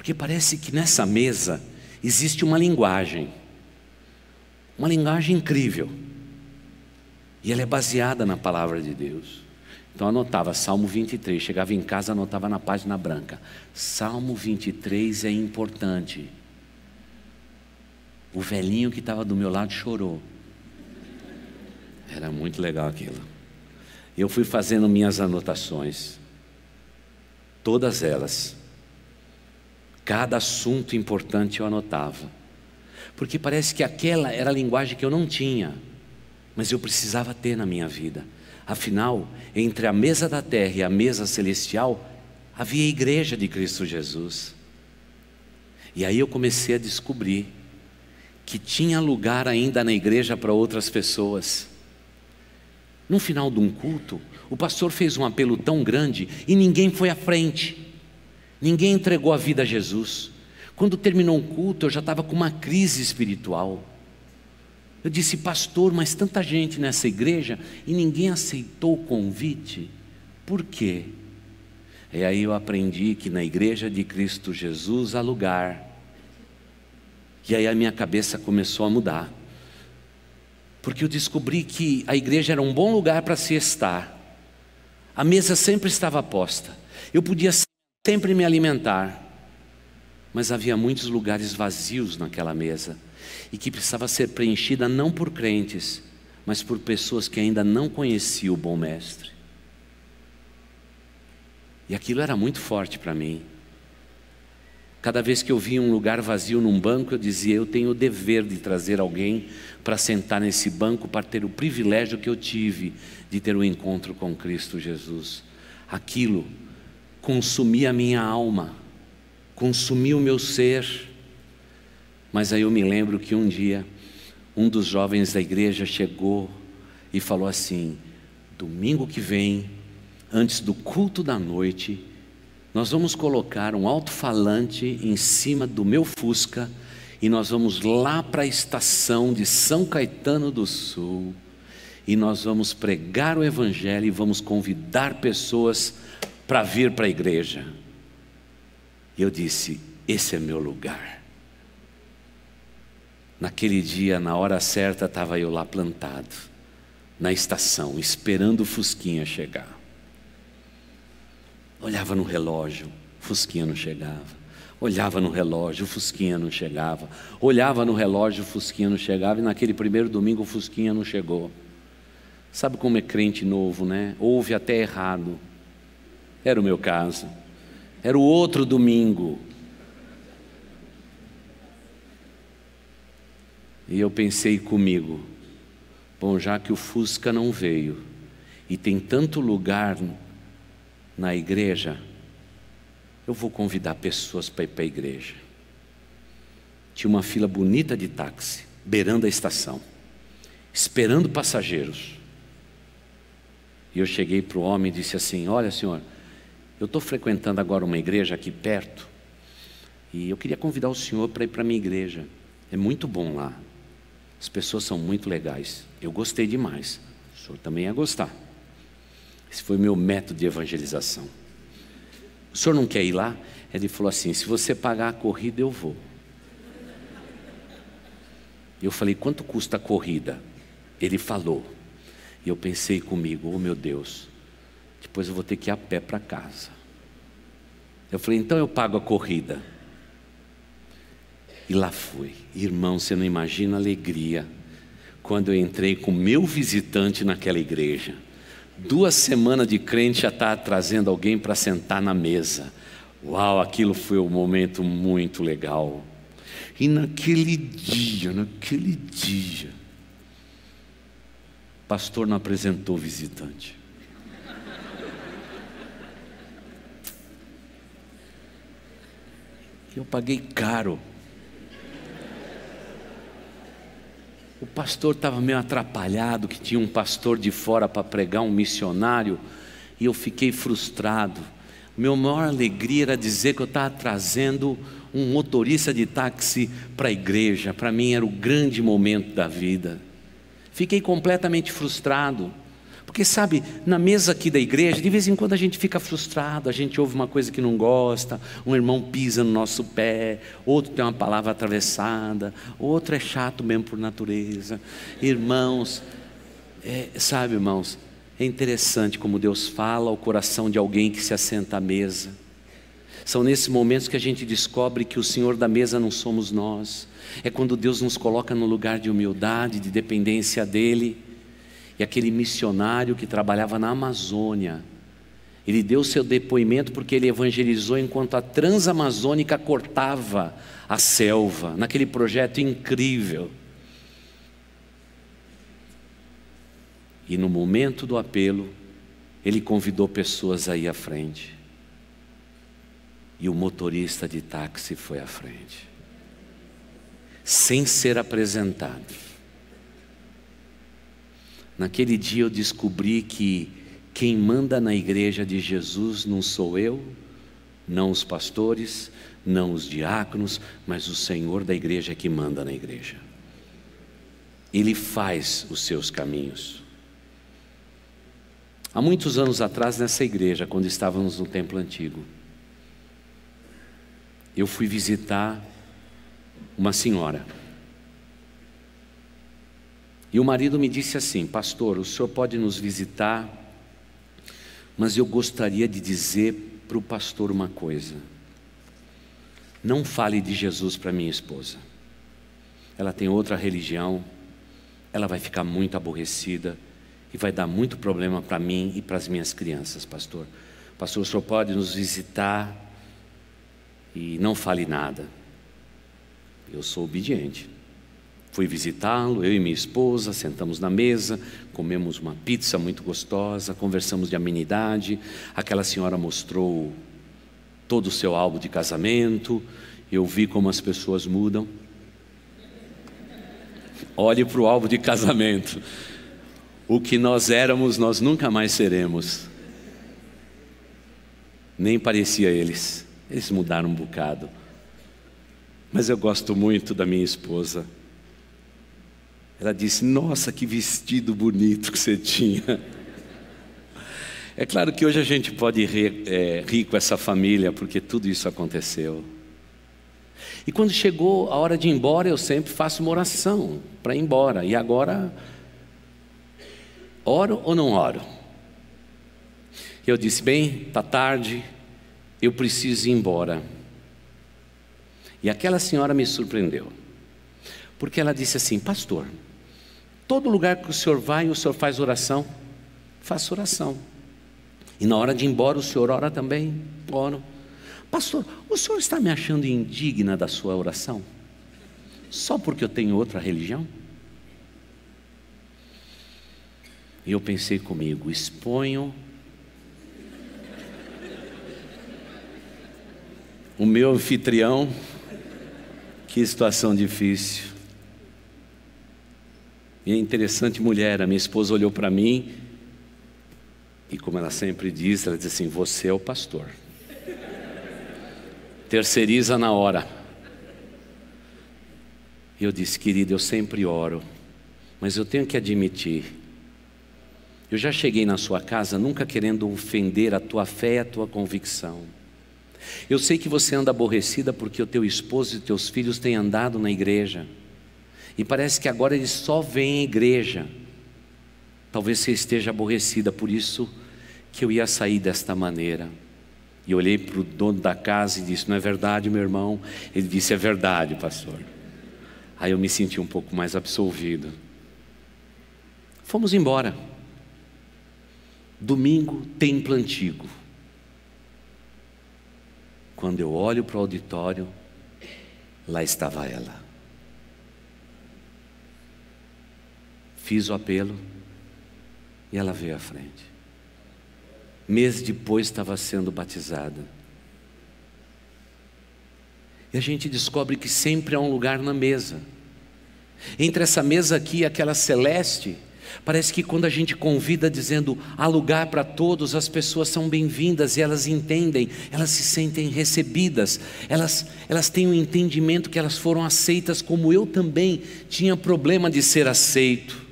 Porque parece que nessa mesa existe uma linguagem, uma linguagem incrível, e ela é baseada na palavra de Deus. Então anotava Salmo 23, chegava em casa, anotava na página branca. Salmo 23 é importante. O velhinho que estava do meu lado chorou. Era muito legal aquilo. Eu fui fazendo minhas anotações, todas elas. Cada assunto importante eu anotava. Porque parece que aquela era a linguagem que eu não tinha, mas eu precisava ter na minha vida. Afinal, entre a mesa da terra e a mesa celestial, havia a igreja de Cristo Jesus. E aí eu comecei a descobrir que tinha lugar ainda na igreja para outras pessoas. No final de um culto, o pastor fez um apelo tão grande e ninguém foi à frente. Ninguém entregou a vida a Jesus. Quando terminou o culto, eu já estava com uma crise espiritual. Eu disse, pastor, mas tanta gente nessa igreja e ninguém aceitou o convite. Por quê? E aí eu aprendi que na igreja de Cristo Jesus há lugar. E aí a minha cabeça começou a mudar. porque eu descobri que a igreja era um bom lugar para se estar. A mesa sempre estava posta. Eu podia sempre me alimentar. Mas havia muitos lugares vazios naquela mesa e que precisava ser preenchida não por crentes, mas por pessoas que ainda não conheciam o bom mestre. E aquilo era muito forte para mim. Cada vez que eu via um lugar vazio num banco, eu dizia: eu tenho o dever de trazer alguém para sentar nesse banco, para ter o privilégio que eu tive de ter um encontro com Cristo Jesus. Aquilo consumia a minha alma, consumia o meu ser. Mas aí eu me lembro que um dia, um dos jovens da igreja chegou e falou assim: domingo que vem, antes do culto da noite, nós vamos colocar um alto-falante em cima do meu Fusca e nós vamos lá para a estação de São Caetano do Sul e nós vamos pregar o Evangelho e vamos convidar pessoas para vir para a igreja. E eu disse: esse é meu lugar. Naquele dia, na hora certa, estava eu lá plantado, na estação, esperando o Fusquinha chegar. Olhava no relógio, Fusquinha não chegava. Olhava no relógio, o Fusquinha não chegava. Olhava no relógio, o Fusquinha não chegava. E naquele primeiro domingo, o Fusquinha não chegou. Sabe como é crente novo, né? Ouve até errado. Era o meu caso. Era o outro domingo. E eu pensei comigo: bom, já que o Fusca não veio, e tem tanto lugar na igreja, eu vou convidar pessoas para ir para a igreja. Tinha uma fila bonita de táxi, beirando a estação, esperando passageiros. E eu cheguei para o homem e disse assim: Olha, senhor, eu estou frequentando agora uma igreja aqui perto, e eu queria convidar o senhor para ir para a minha igreja. É muito bom lá. As pessoas são muito legais. Eu gostei demais. O senhor também ia gostar. Esse foi o meu método de evangelização. O senhor não quer ir lá? Ele falou assim: se você pagar a corrida, eu vou. Eu falei: quanto custa a corrida? Ele falou. E eu pensei comigo: oh meu Deus, depois eu vou ter que ir a pé para casa. Eu falei: então eu pago a corrida. E lá fui. Irmão, você não imagina a alegria quando eu entrei com meu visitante naquela igreja. Duas semanas de crente já está trazendo alguém para sentar na mesa. Uau, aquilo foi um momento muito legal. E naquele dia, naquele dia, o pastor não apresentou visitante. Eu paguei caro O pastor estava meio atrapalhado, que tinha um pastor de fora para pregar um missionário, e eu fiquei frustrado. Meu maior alegria era dizer que eu estava trazendo um motorista de táxi para a igreja. Para mim era o grande momento da vida. Fiquei completamente frustrado. Porque sabe, na mesa aqui da igreja, de vez em quando a gente fica frustrado, a gente ouve uma coisa que não gosta, um irmão pisa no nosso pé, outro tem uma palavra atravessada, outro é chato mesmo por natureza. Irmãos, é, sabe, irmãos, é interessante como Deus fala ao coração de alguém que se assenta à mesa. São nesses momentos que a gente descobre que o Senhor da mesa não somos nós. É quando Deus nos coloca no lugar de humildade, de dependência dEle e aquele missionário que trabalhava na Amazônia. Ele deu seu depoimento porque ele evangelizou enquanto a Transamazônica cortava a selva, naquele projeto incrível. E no momento do apelo, ele convidou pessoas aí à frente. E o motorista de táxi foi à frente, sem ser apresentado. Naquele dia eu descobri que quem manda na igreja de Jesus não sou eu, não os pastores, não os diáconos, mas o Senhor da igreja é que manda na igreja. Ele faz os seus caminhos. Há muitos anos atrás, nessa igreja, quando estávamos no templo antigo, eu fui visitar uma senhora E o marido me disse assim: Pastor, o senhor pode nos visitar, mas eu gostaria de dizer para o pastor uma coisa. Não fale de Jesus para minha esposa. Ela tem outra religião, ela vai ficar muito aborrecida e vai dar muito problema para mim e para as minhas crianças, pastor. Pastor, o senhor pode nos visitar e não fale nada. Eu sou obediente. Fui visitá-lo, eu e minha esposa, sentamos na mesa, comemos uma pizza muito gostosa, conversamos de amenidade. Aquela senhora mostrou todo o seu álbum de casamento. Eu vi como as pessoas mudam. Olhe para o álbum de casamento. O que nós éramos, nós nunca mais seremos. Nem parecia eles. Eles mudaram um bocado. Mas eu gosto muito da minha esposa. Ela disse: Nossa, que vestido bonito que você tinha. É claro que hoje a gente pode rir, é, rir com essa família, porque tudo isso aconteceu. E quando chegou a hora de ir embora, eu sempre faço uma oração para ir embora. E agora, oro ou não oro? Eu disse: Bem, está tarde, eu preciso ir embora. E aquela senhora me surpreendeu, porque ela disse assim: Pastor, Todo lugar que o senhor vai, o senhor faz oração? Faça oração. E na hora de ir embora, o senhor ora também? Oro. Pastor, o senhor está me achando indigna da sua oração? Só porque eu tenho outra religião? E eu pensei comigo, exponho o meu anfitrião, que situação difícil. E é interessante, mulher, a minha esposa olhou para mim e, como ela sempre diz, ela diz assim: Você é o pastor. Terceiriza na hora. E eu disse, querida, eu sempre oro, mas eu tenho que admitir, eu já cheguei na sua casa nunca querendo ofender a tua fé e a tua convicção. Eu sei que você anda aborrecida porque o teu esposo e teus filhos têm andado na igreja. E parece que agora eles só vêm à igreja. Talvez você esteja aborrecida, por isso que eu ia sair desta maneira. E olhei para o dono da casa e disse: Não é verdade, meu irmão? Ele disse: É verdade, pastor. Aí eu me senti um pouco mais absolvido. Fomos embora. Domingo, templo antigo. Quando eu olho para o auditório, lá estava ela. Fiz o apelo e ela veio à frente. Mês depois estava sendo batizada. E a gente descobre que sempre há um lugar na mesa. Entre essa mesa aqui e aquela celeste, parece que quando a gente convida dizendo há lugar para todos, as pessoas são bem-vindas e elas entendem, elas se sentem recebidas, elas, elas têm o um entendimento que elas foram aceitas, como eu também tinha problema de ser aceito.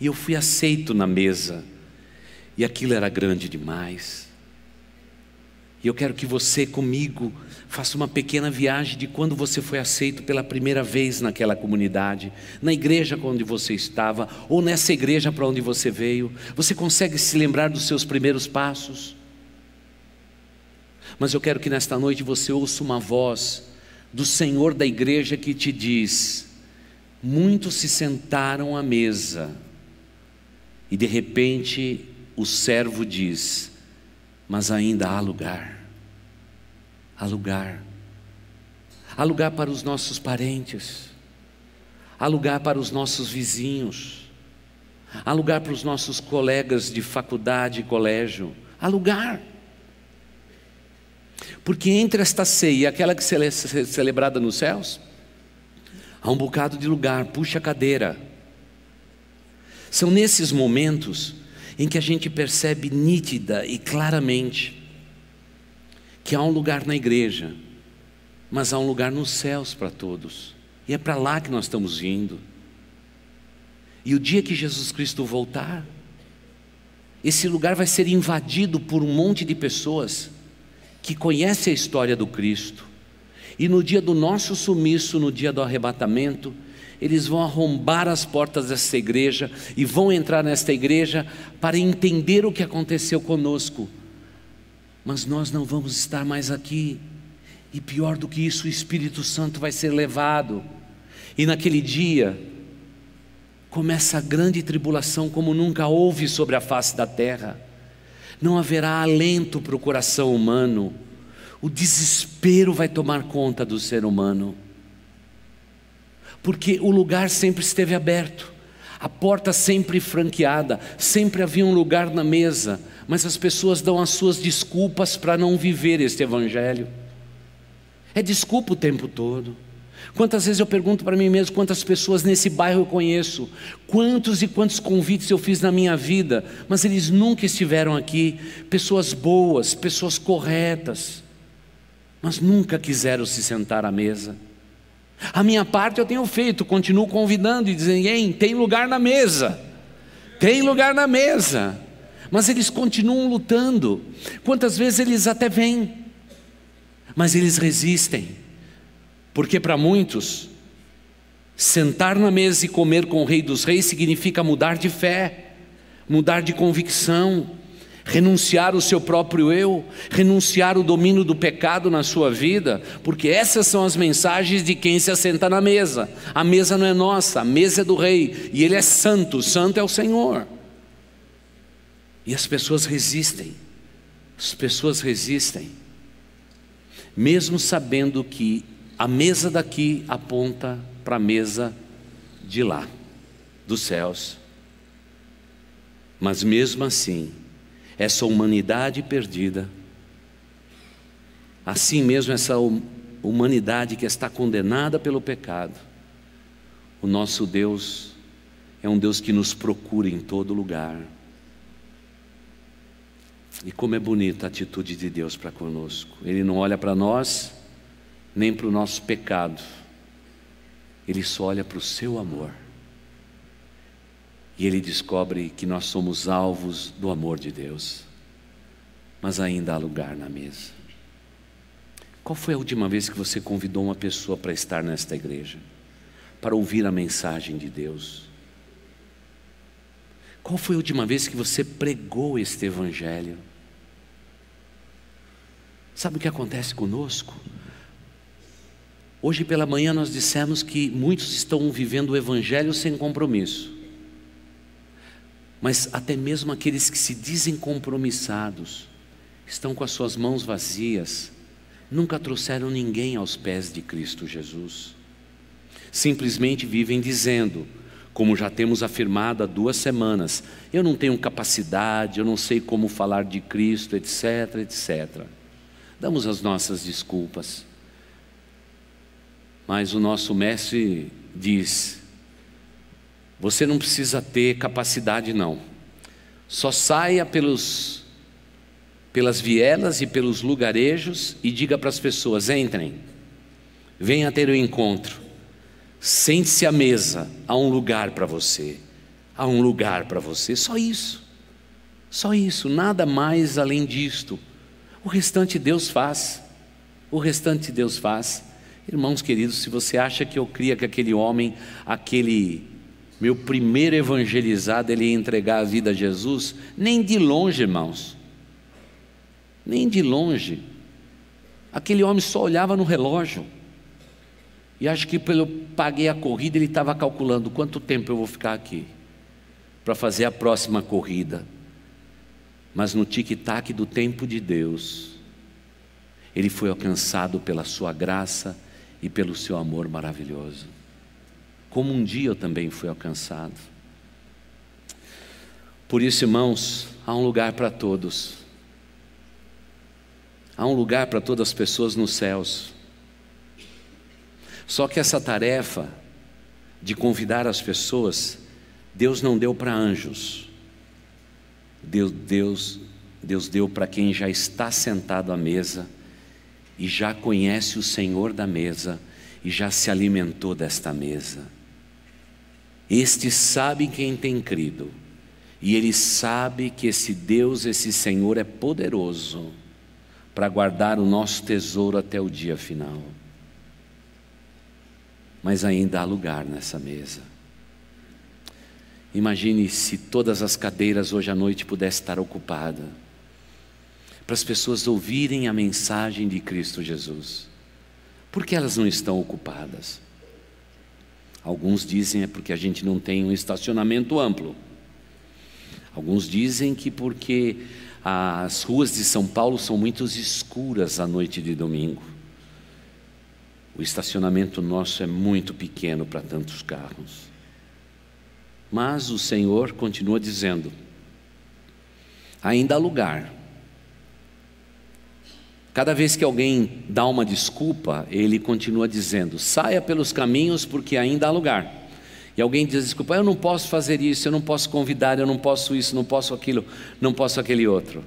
E eu fui aceito na mesa. E aquilo era grande demais. E eu quero que você comigo faça uma pequena viagem de quando você foi aceito pela primeira vez naquela comunidade, na igreja onde você estava, ou nessa igreja para onde você veio. Você consegue se lembrar dos seus primeiros passos? Mas eu quero que nesta noite você ouça uma voz do Senhor da igreja que te diz: Muitos se sentaram à mesa e de repente o servo diz: Mas ainda há lugar, há lugar, há lugar para os nossos parentes, há lugar para os nossos vizinhos, há lugar para os nossos colegas de faculdade e colégio, há lugar. Porque entre esta ceia e aquela que é celebrada nos céus, há um bocado de lugar, puxa a cadeira são nesses momentos em que a gente percebe nítida e claramente que há um lugar na igreja, mas há um lugar nos céus para todos. E é para lá que nós estamos indo. E o dia que Jesus Cristo voltar, esse lugar vai ser invadido por um monte de pessoas que conhecem a história do Cristo, E no dia do nosso sumiço, no dia do arrebatamento, eles vão arrombar as portas desta igreja e vão entrar nesta igreja para entender o que aconteceu conosco. Mas nós não vamos estar mais aqui. E pior do que isso, o Espírito Santo vai ser levado. E naquele dia, começa a grande tribulação como nunca houve sobre a face da terra. Não haverá alento para o coração humano. O desespero vai tomar conta do ser humano porque o lugar sempre esteve aberto, a porta sempre franqueada, sempre havia um lugar na mesa, mas as pessoas dão as suas desculpas para não viver este Evangelho. É desculpa o tempo todo. Quantas vezes eu pergunto para mim mesmo quantas pessoas nesse bairro eu conheço, quantos e quantos convites eu fiz na minha vida, mas eles nunca estiveram aqui. Pessoas boas, pessoas corretas, mas nunca quiseram se sentar à mesa. A minha parte eu tenho feito, continuo convidando e dizendo: Ei, tem lugar na mesa, tem lugar na mesa. Mas eles continuam lutando. Quantas vezes eles até vêm, mas eles resistem, porque para muitos, sentar na mesa e comer com o Rei dos Reis significa mudar de fé, mudar de convicção renunciar o seu próprio eu, renunciar o domínio do pecado na sua vida, porque essas são as mensagens de quem se assenta na mesa. A mesa não é nossa, a mesa é do rei, e ele é santo, santo é o Senhor. E as pessoas resistem, as pessoas resistem, mesmo sabendo que a mesa daqui aponta para a mesa de lá, dos céus. Mas mesmo assim, essa humanidade perdida, assim mesmo essa humanidade que está condenada pelo pecado, o nosso Deus é um Deus que nos procura em todo lugar. E como é bonita a atitude de Deus para conosco. Ele não olha para nós, nem para o nosso pecado, ele só olha para o seu amor e ele descobre que nós somos alvos do amor de Deus, mas ainda há lugar na mesa. Qual foi a última vez que você convidou uma pessoa para estar nesta igreja, para ouvir a mensagem de Deus? Qual foi a última vez que você pregou este Evangelho? Sabe o que acontece conosco? Hoje pela manhã nós dissemos que muitos estão vivendo o Evangelho sem compromisso mas até mesmo aqueles que se dizem compromissados, estão com as suas mãos vazias, nunca trouxeram ninguém aos pés de Cristo Jesus. Simplesmente vivem dizendo, como já temos afirmado há duas semanas, eu não tenho capacidade, eu não sei como falar de Cristo, etc, etc. Damos as nossas desculpas. Mas o nosso mestre diz: você não precisa ter capacidade, não. Só saia pelos, pelas vielas e pelos lugarejos e diga para as pessoas: entrem, venha ter o um encontro, sente-se à mesa, há um lugar para você, há um lugar para você, só isso, só isso, nada mais além disto. O restante Deus faz, o restante Deus faz. Irmãos queridos, se você acha que eu cria que aquele homem, aquele meu primeiro evangelizado, ele ia entregar a vida a Jesus, nem de longe, irmãos. Nem de longe. Aquele homem só olhava no relógio. E acho que pelo paguei a corrida, ele estava calculando quanto tempo eu vou ficar aqui para fazer a próxima corrida. Mas no tic-tac do tempo de Deus, ele foi alcançado pela sua graça e pelo seu amor maravilhoso como um dia eu também fui alcançado. Por isso, irmãos, há um lugar para todos. Há um lugar para todas as pessoas nos céus. Só que essa tarefa de convidar as pessoas, Deus não deu para anjos. Deus, Deus, Deus deu para quem já está sentado à mesa e já conhece o Senhor da mesa e já se alimentou desta mesa. Este sabe quem tem crido, e ele sabe que esse Deus, esse Senhor é poderoso para guardar o nosso tesouro até o dia final. mas ainda há lugar nessa mesa. Imagine se todas as cadeiras hoje à noite pudessem estar ocupadas, para as pessoas ouvirem a mensagem de Cristo Jesus. Por que elas não estão ocupadas? Alguns dizem é porque a gente não tem um estacionamento amplo. Alguns dizem que porque as ruas de São Paulo são muito escuras à noite de domingo. O estacionamento nosso é muito pequeno para tantos carros. Mas o Senhor continua dizendo: ainda há lugar. Cada vez que alguém dá uma desculpa, ele continua dizendo: saia pelos caminhos porque ainda há lugar. E alguém diz: desculpa, eu não posso fazer isso, eu não posso convidar, eu não posso isso, não posso aquilo, não posso aquele outro.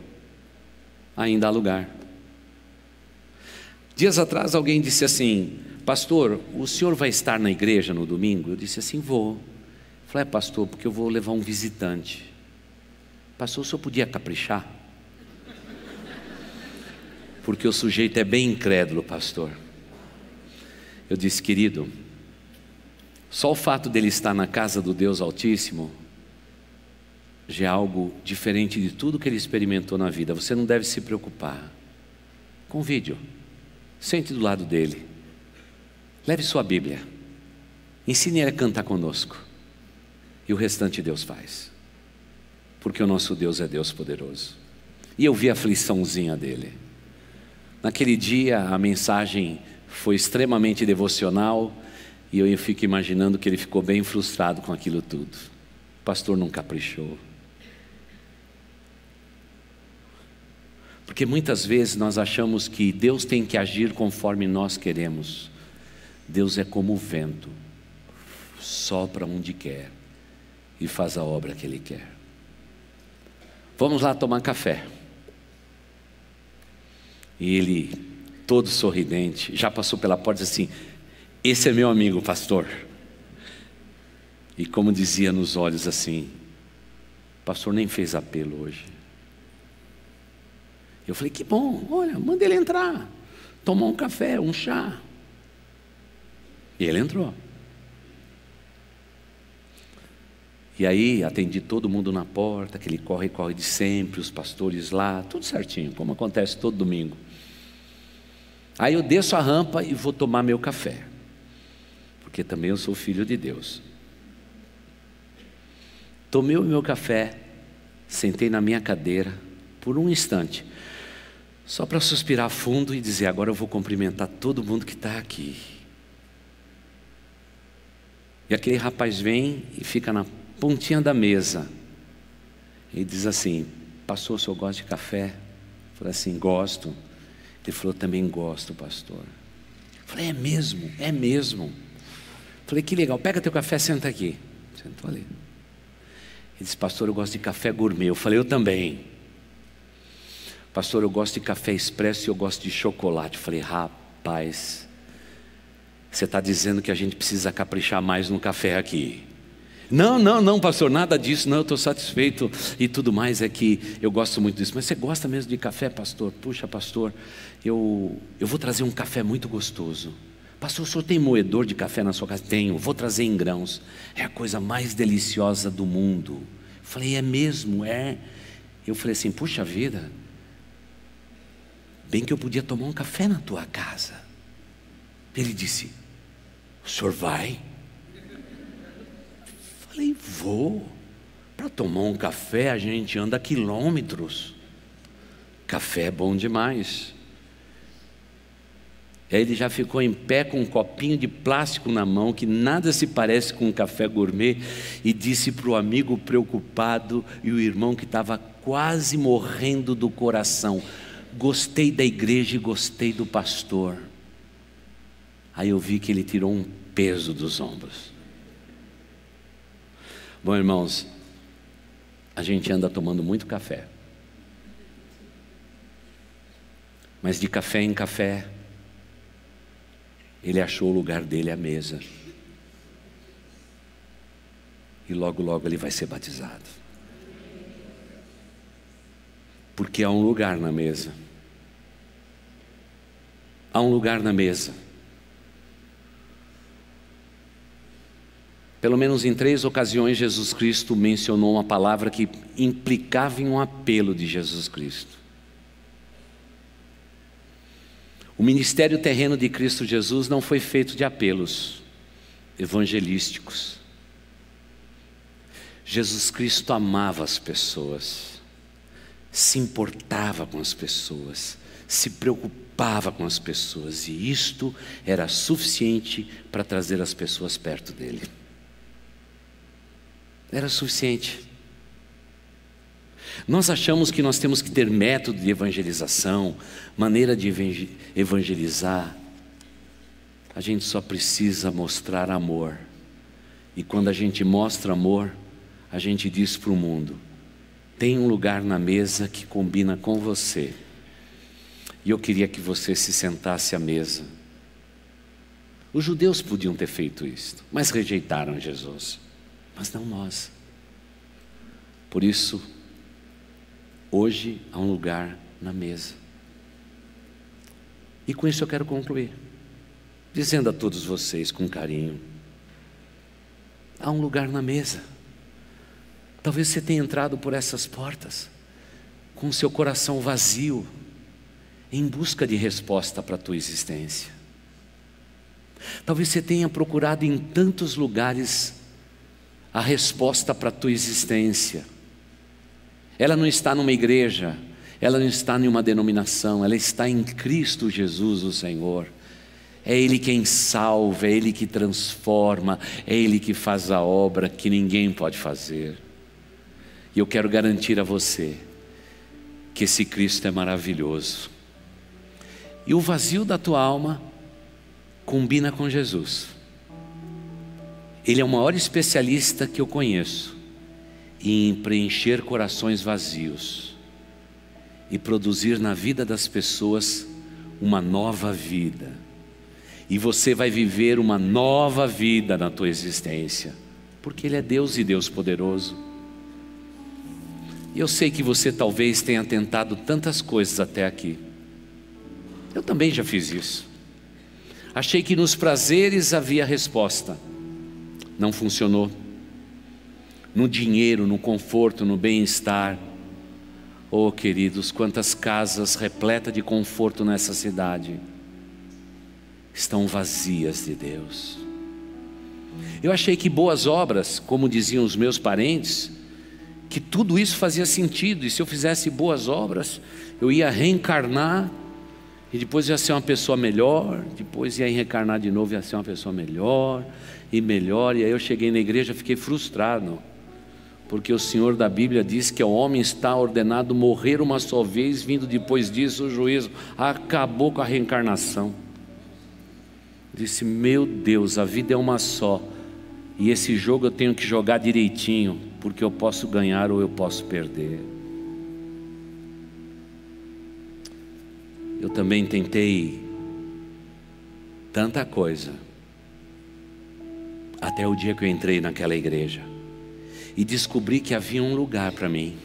Ainda há lugar. Dias atrás alguém disse assim: Pastor, o senhor vai estar na igreja no domingo? Eu disse assim: Vou. Falei: É, pastor, porque eu vou levar um visitante. Pastor, o senhor podia caprichar? Porque o sujeito é bem incrédulo, pastor. Eu disse: Querido, só o fato dele estar na casa do Deus Altíssimo já é algo diferente de tudo que ele experimentou na vida. Você não deve se preocupar. Convide-o. Sente do lado dele. Leve sua Bíblia. Ensine ele a cantar conosco. E o restante Deus faz. Porque o nosso Deus é Deus poderoso. E eu vi a afliçãozinha dele. Naquele dia a mensagem foi extremamente devocional e eu fico imaginando que ele ficou bem frustrado com aquilo tudo. O pastor não caprichou. Porque muitas vezes nós achamos que Deus tem que agir conforme nós queremos. Deus é como o vento, sopra onde quer e faz a obra que Ele quer. Vamos lá tomar café. E ele, todo sorridente, já passou pela porta assim: Esse é meu amigo, pastor. E como dizia nos olhos assim: Pastor nem fez apelo hoje. Eu falei, que bom, olha, manda ele entrar, tomar um café, um chá. E ele entrou. E aí atendi todo mundo na porta, aquele corre-corre de sempre, os pastores lá, tudo certinho, como acontece todo domingo. Aí eu desço a rampa e vou tomar meu café, porque também eu sou filho de Deus. Tomei o meu café, sentei na minha cadeira por um instante. Só para suspirar fundo e dizer: agora eu vou cumprimentar todo mundo que está aqui. E aquele rapaz vem e fica na pontinha da mesa e diz assim: Pastor, o senhor gosta de café? Eu falei assim: Gosto. Ele falou: Também gosto, pastor. Eu falei: É mesmo? É mesmo. Eu falei: Que legal, pega teu café, senta aqui. Sentou ali. Ele disse: Pastor, eu gosto de café gourmet. Eu falei: Eu também. Pastor, eu gosto de café expresso e eu gosto de chocolate. Eu falei, rapaz, você está dizendo que a gente precisa caprichar mais no café aqui. Não, não, não, pastor, nada disso, não, eu estou satisfeito e tudo mais, é que eu gosto muito disso. Mas você gosta mesmo de café, pastor? Puxa, pastor, eu, eu vou trazer um café muito gostoso. Pastor, o senhor tem moedor de café na sua casa? Tenho, vou trazer em grãos. É a coisa mais deliciosa do mundo. Eu falei, é mesmo, é. Eu falei assim, puxa vida, Bem que eu podia tomar um café na tua casa. Ele disse: O senhor vai? Falei: Vou. Para tomar um café a gente anda quilômetros. Café é bom demais. Ele já ficou em pé com um copinho de plástico na mão, que nada se parece com um café gourmet, e disse para o amigo preocupado e o irmão que estava quase morrendo do coração: gostei da igreja e gostei do pastor. Aí eu vi que ele tirou um peso dos ombros. Bom, irmãos, a gente anda tomando muito café. Mas de café em café, ele achou o lugar dele à mesa. E logo, logo ele vai ser batizado. Porque há um lugar na mesa há um lugar na mesa. Pelo menos em três ocasiões, Jesus Cristo mencionou uma palavra que implicava em um apelo de Jesus Cristo. O ministério terreno de Cristo Jesus não foi feito de apelos evangelísticos. Jesus Cristo amava as pessoas, se importava com as pessoas, se preocupava com as pessoas, e isto era suficiente para trazer as pessoas perto dele. Era suficiente. Nós achamos que nós temos que ter método de evangelização, maneira de evangelizar. A gente só precisa mostrar amor. E quando a gente mostra amor, a gente diz para o mundo: tem um lugar na mesa que combina com você. E eu queria que você se sentasse à mesa. Os judeus podiam ter feito isso, mas rejeitaram Jesus. Mas não nós. Por isso, Hoje há um lugar na mesa. E com isso eu quero concluir, dizendo a todos vocês com carinho: há um lugar na mesa. Talvez você tenha entrado por essas portas com seu coração vazio, em busca de resposta para a tua existência. Talvez você tenha procurado em tantos lugares a resposta para a tua existência ela não está numa igreja, ela não está em uma denominação, ela está em Cristo Jesus, o Senhor. É Ele quem salva, é Ele que transforma, é Ele que faz a obra que ninguém pode fazer. E eu quero garantir a você que esse Cristo é maravilhoso. E o vazio da tua alma combina com Jesus. Ele é o maior especialista que eu conheço em preencher corações vazios e produzir na vida das pessoas uma nova vida. E você vai viver uma nova vida na tua existência, porque Ele é Deus e Deus poderoso. E eu sei que você talvez tenha tentado tantas coisas até aqui. Eu também já fiz isso. Achei que nos prazeres havia resposta. Não funcionou no dinheiro, no conforto, no bem-estar. Oh, queridos, quantas casas repletas de conforto nessa cidade estão vazias de Deus. Eu achei que boas obras, como diziam os meus parentes, que tudo isso fazia sentido, e se eu fizesse boas obras, eu ia reencarnar e depois ia ser uma pessoa melhor, depois ia reencarnar de novo, ia ser uma pessoa melhor e melhor, e aí eu cheguei na igreja, fiquei frustrado porque o Senhor da Bíblia diz que o homem está ordenado morrer uma só vez, vindo depois disso o juízo. Acabou com a reencarnação. Disse: Meu Deus, a vida é uma só, e esse jogo eu tenho que jogar direitinho, porque eu posso ganhar ou eu posso perder. Eu também tentei tanta coisa, até o dia que eu entrei naquela igreja e descobri que havia um lugar para mim.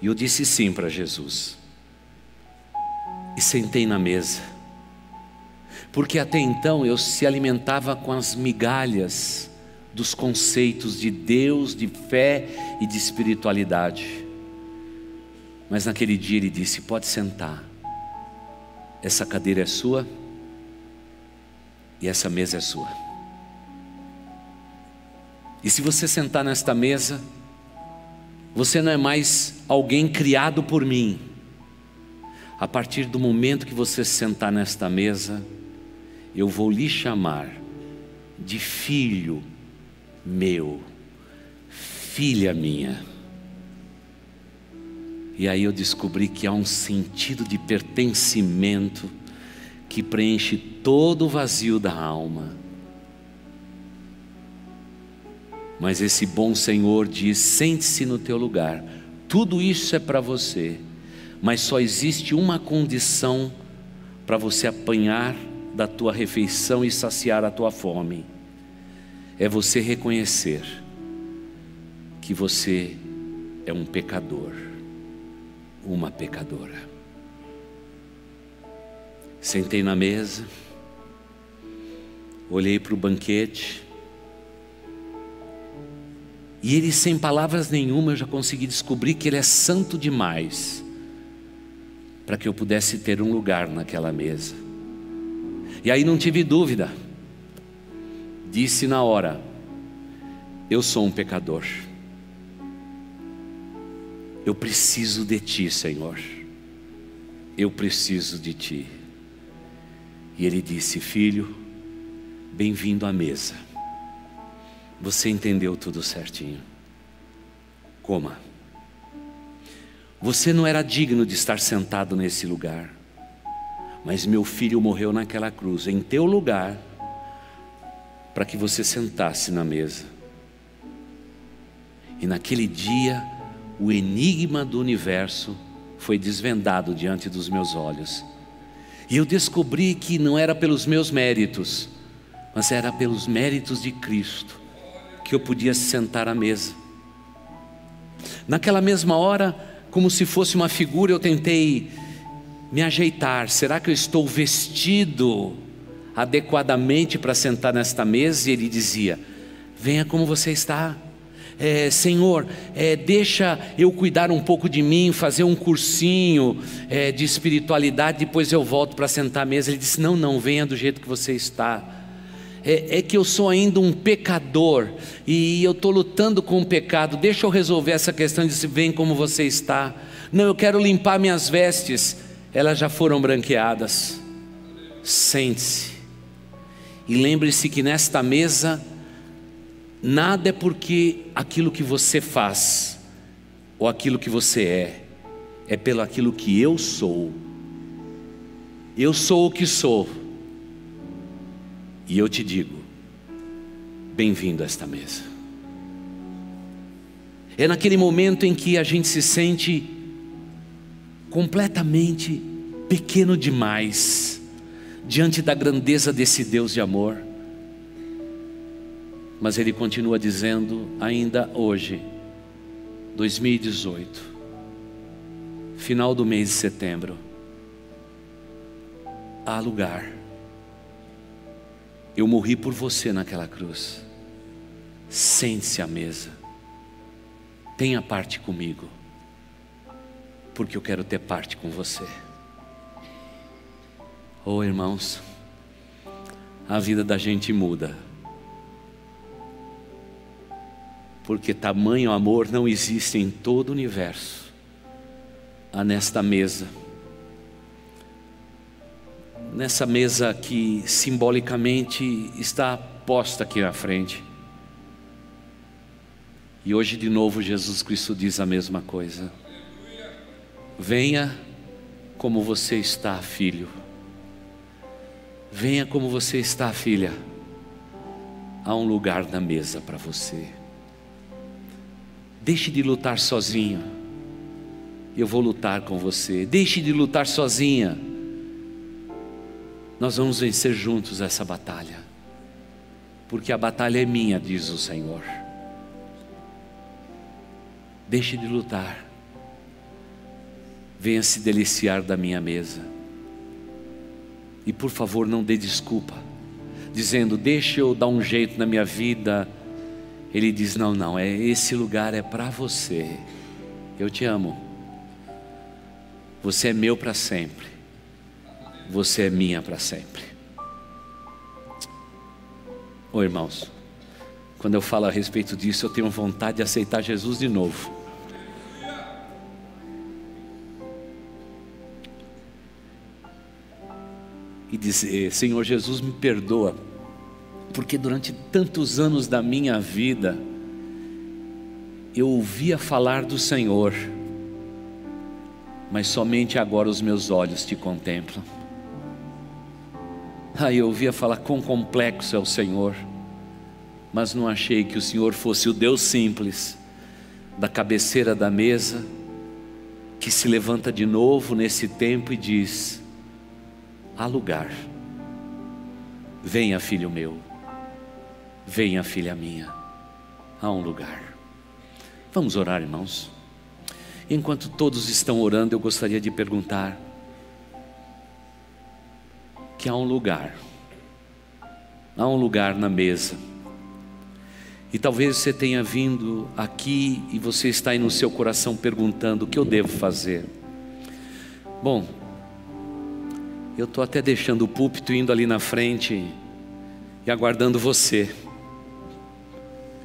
E eu disse sim para Jesus. E sentei na mesa. Porque até então eu se alimentava com as migalhas dos conceitos de Deus, de fé e de espiritualidade. Mas naquele dia ele disse: Pode sentar, essa cadeira é sua e essa mesa é sua. E se você sentar nesta mesa, você não é mais alguém criado por mim. A partir do momento que você sentar nesta mesa, eu vou lhe chamar de filho meu, filha minha. E aí eu descobri que há um sentido de pertencimento que preenche todo o vazio da alma. Mas esse bom Senhor diz: sente-se no teu lugar, tudo isso é para você, mas só existe uma condição para você apanhar da tua refeição e saciar a tua fome: é você reconhecer que você é um pecador, uma pecadora. Sentei na mesa, Olhei para o banquete. E ele, sem palavras nenhuma, eu já consegui descobrir que ele é santo demais para que eu pudesse ter um lugar naquela mesa. E aí não tive dúvida. Disse na hora: Eu sou um pecador. Eu preciso de ti, Senhor. Eu preciso de ti. E ele disse: Filho, bem-vindo à mesa. Você entendeu tudo certinho. Coma. Você não era digno de estar sentado nesse lugar, mas meu filho morreu naquela cruz, em teu lugar, para que você sentasse na mesa. E naquele dia, o enigma do universo foi desvendado diante dos meus olhos. E eu descobri que não era pelos meus méritos, mas era pelos méritos de Cristo que eu podia sentar à mesa. Naquela mesma hora, como se fosse uma figura, eu tentei me ajeitar. Será que eu estou vestido adequadamente para sentar nesta mesa? E ele dizia: Venha como você está. É, Senhor, é, deixa eu cuidar um pouco de mim, fazer um cursinho é, de espiritualidade, depois eu volto para sentar à mesa. Ele disse: Não, não, venha do jeito que você está. É, é que eu sou ainda um pecador e eu estou lutando com o pecado. Deixa eu resolver essa questão de se vem como você está. Não, eu quero limpar minhas vestes. Elas já foram branqueadas. Sente-se. E lembre-se que nesta mesa Nada é porque aquilo que você faz ou aquilo que você é, é pelo aquilo que eu sou. Eu sou o que sou. E eu te digo, bem-vindo a esta mesa. É naquele momento em que a gente se sente completamente pequeno demais diante da grandeza desse Deus de amor. Mas ele continua dizendo, ainda hoje, 2018, final do mês de setembro, há lugar. Eu morri por você naquela cruz. Sente-se à mesa. Tenha parte comigo. Porque eu quero ter parte com você. Oh, irmãos, a vida da gente muda porque tamanho amor não existe em todo o universo. Há nesta mesa, nessa mesa que simbolicamente está posta aqui na frente. E hoje de novo Jesus Cristo diz a mesma coisa. Venha como você está, filho. Venha como você está, filha. Há um lugar na mesa para você. Deixe de lutar sozinho. Eu vou lutar com você. Deixe de lutar sozinha. Nós vamos vencer juntos essa batalha. Porque a batalha é minha, diz o Senhor. Deixe de lutar. Venha se deliciar da minha mesa. E por favor, não dê desculpa, dizendo: Deixa eu dar um jeito na minha vida ele diz: Não, não, é esse lugar é para você. Eu te amo. Você é meu para sempre. Você é minha para sempre. Ô irmãos, quando eu falo a respeito disso, eu tenho vontade de aceitar Jesus de novo. E dizer: Senhor Jesus, me perdoa porque durante tantos anos da minha vida eu ouvia falar do Senhor, mas somente agora os meus olhos te contemplam. Ah, eu ouvia falar quão complexo é o Senhor, mas não achei que o Senhor fosse o Deus simples, da cabeceira da mesa, que se levanta de novo nesse tempo e diz: há lugar, venha, filho meu. Venha, filha minha, a um lugar. Vamos orar, irmãos. Enquanto todos estão orando, eu gostaria de perguntar: que há um lugar há um lugar na mesa. E talvez você tenha vindo aqui e você está aí no seu coração perguntando: o que eu devo fazer? Bom, eu estou até deixando o púlpito indo ali na frente e aguardando você,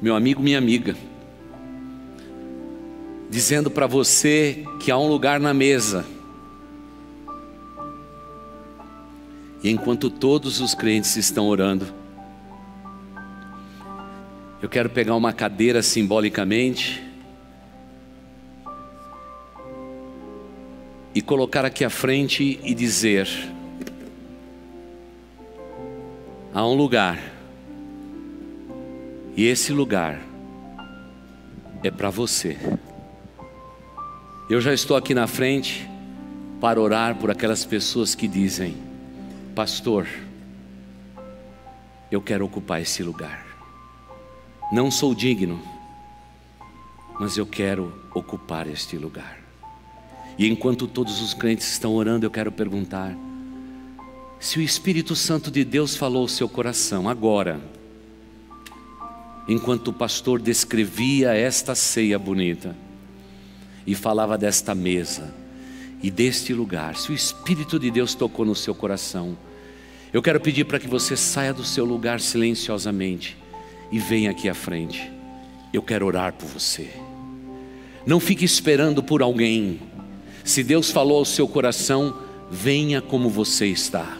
meu amigo, minha amiga, dizendo para você que há um lugar na mesa. E enquanto todos os crentes estão orando, eu quero pegar uma cadeira simbolicamente e colocar aqui à frente e dizer: há um lugar, e esse lugar é para você. Eu já estou aqui na frente para orar por aquelas pessoas que dizem: Pastor, eu quero ocupar esse lugar. Não sou digno, mas eu quero ocupar este lugar. E enquanto todos os crentes estão orando, eu quero perguntar: se o Espírito Santo de Deus falou ao seu coração agora, enquanto o pastor descrevia esta ceia bonita e falava desta mesa e deste lugar, se o Espírito de Deus tocou no seu coração, eu quero pedir para que você saia do seu lugar silenciosamente e venha aqui à frente. Eu quero orar por você. Não fique esperando por alguém. Se Deus falou ao seu coração, venha como você está.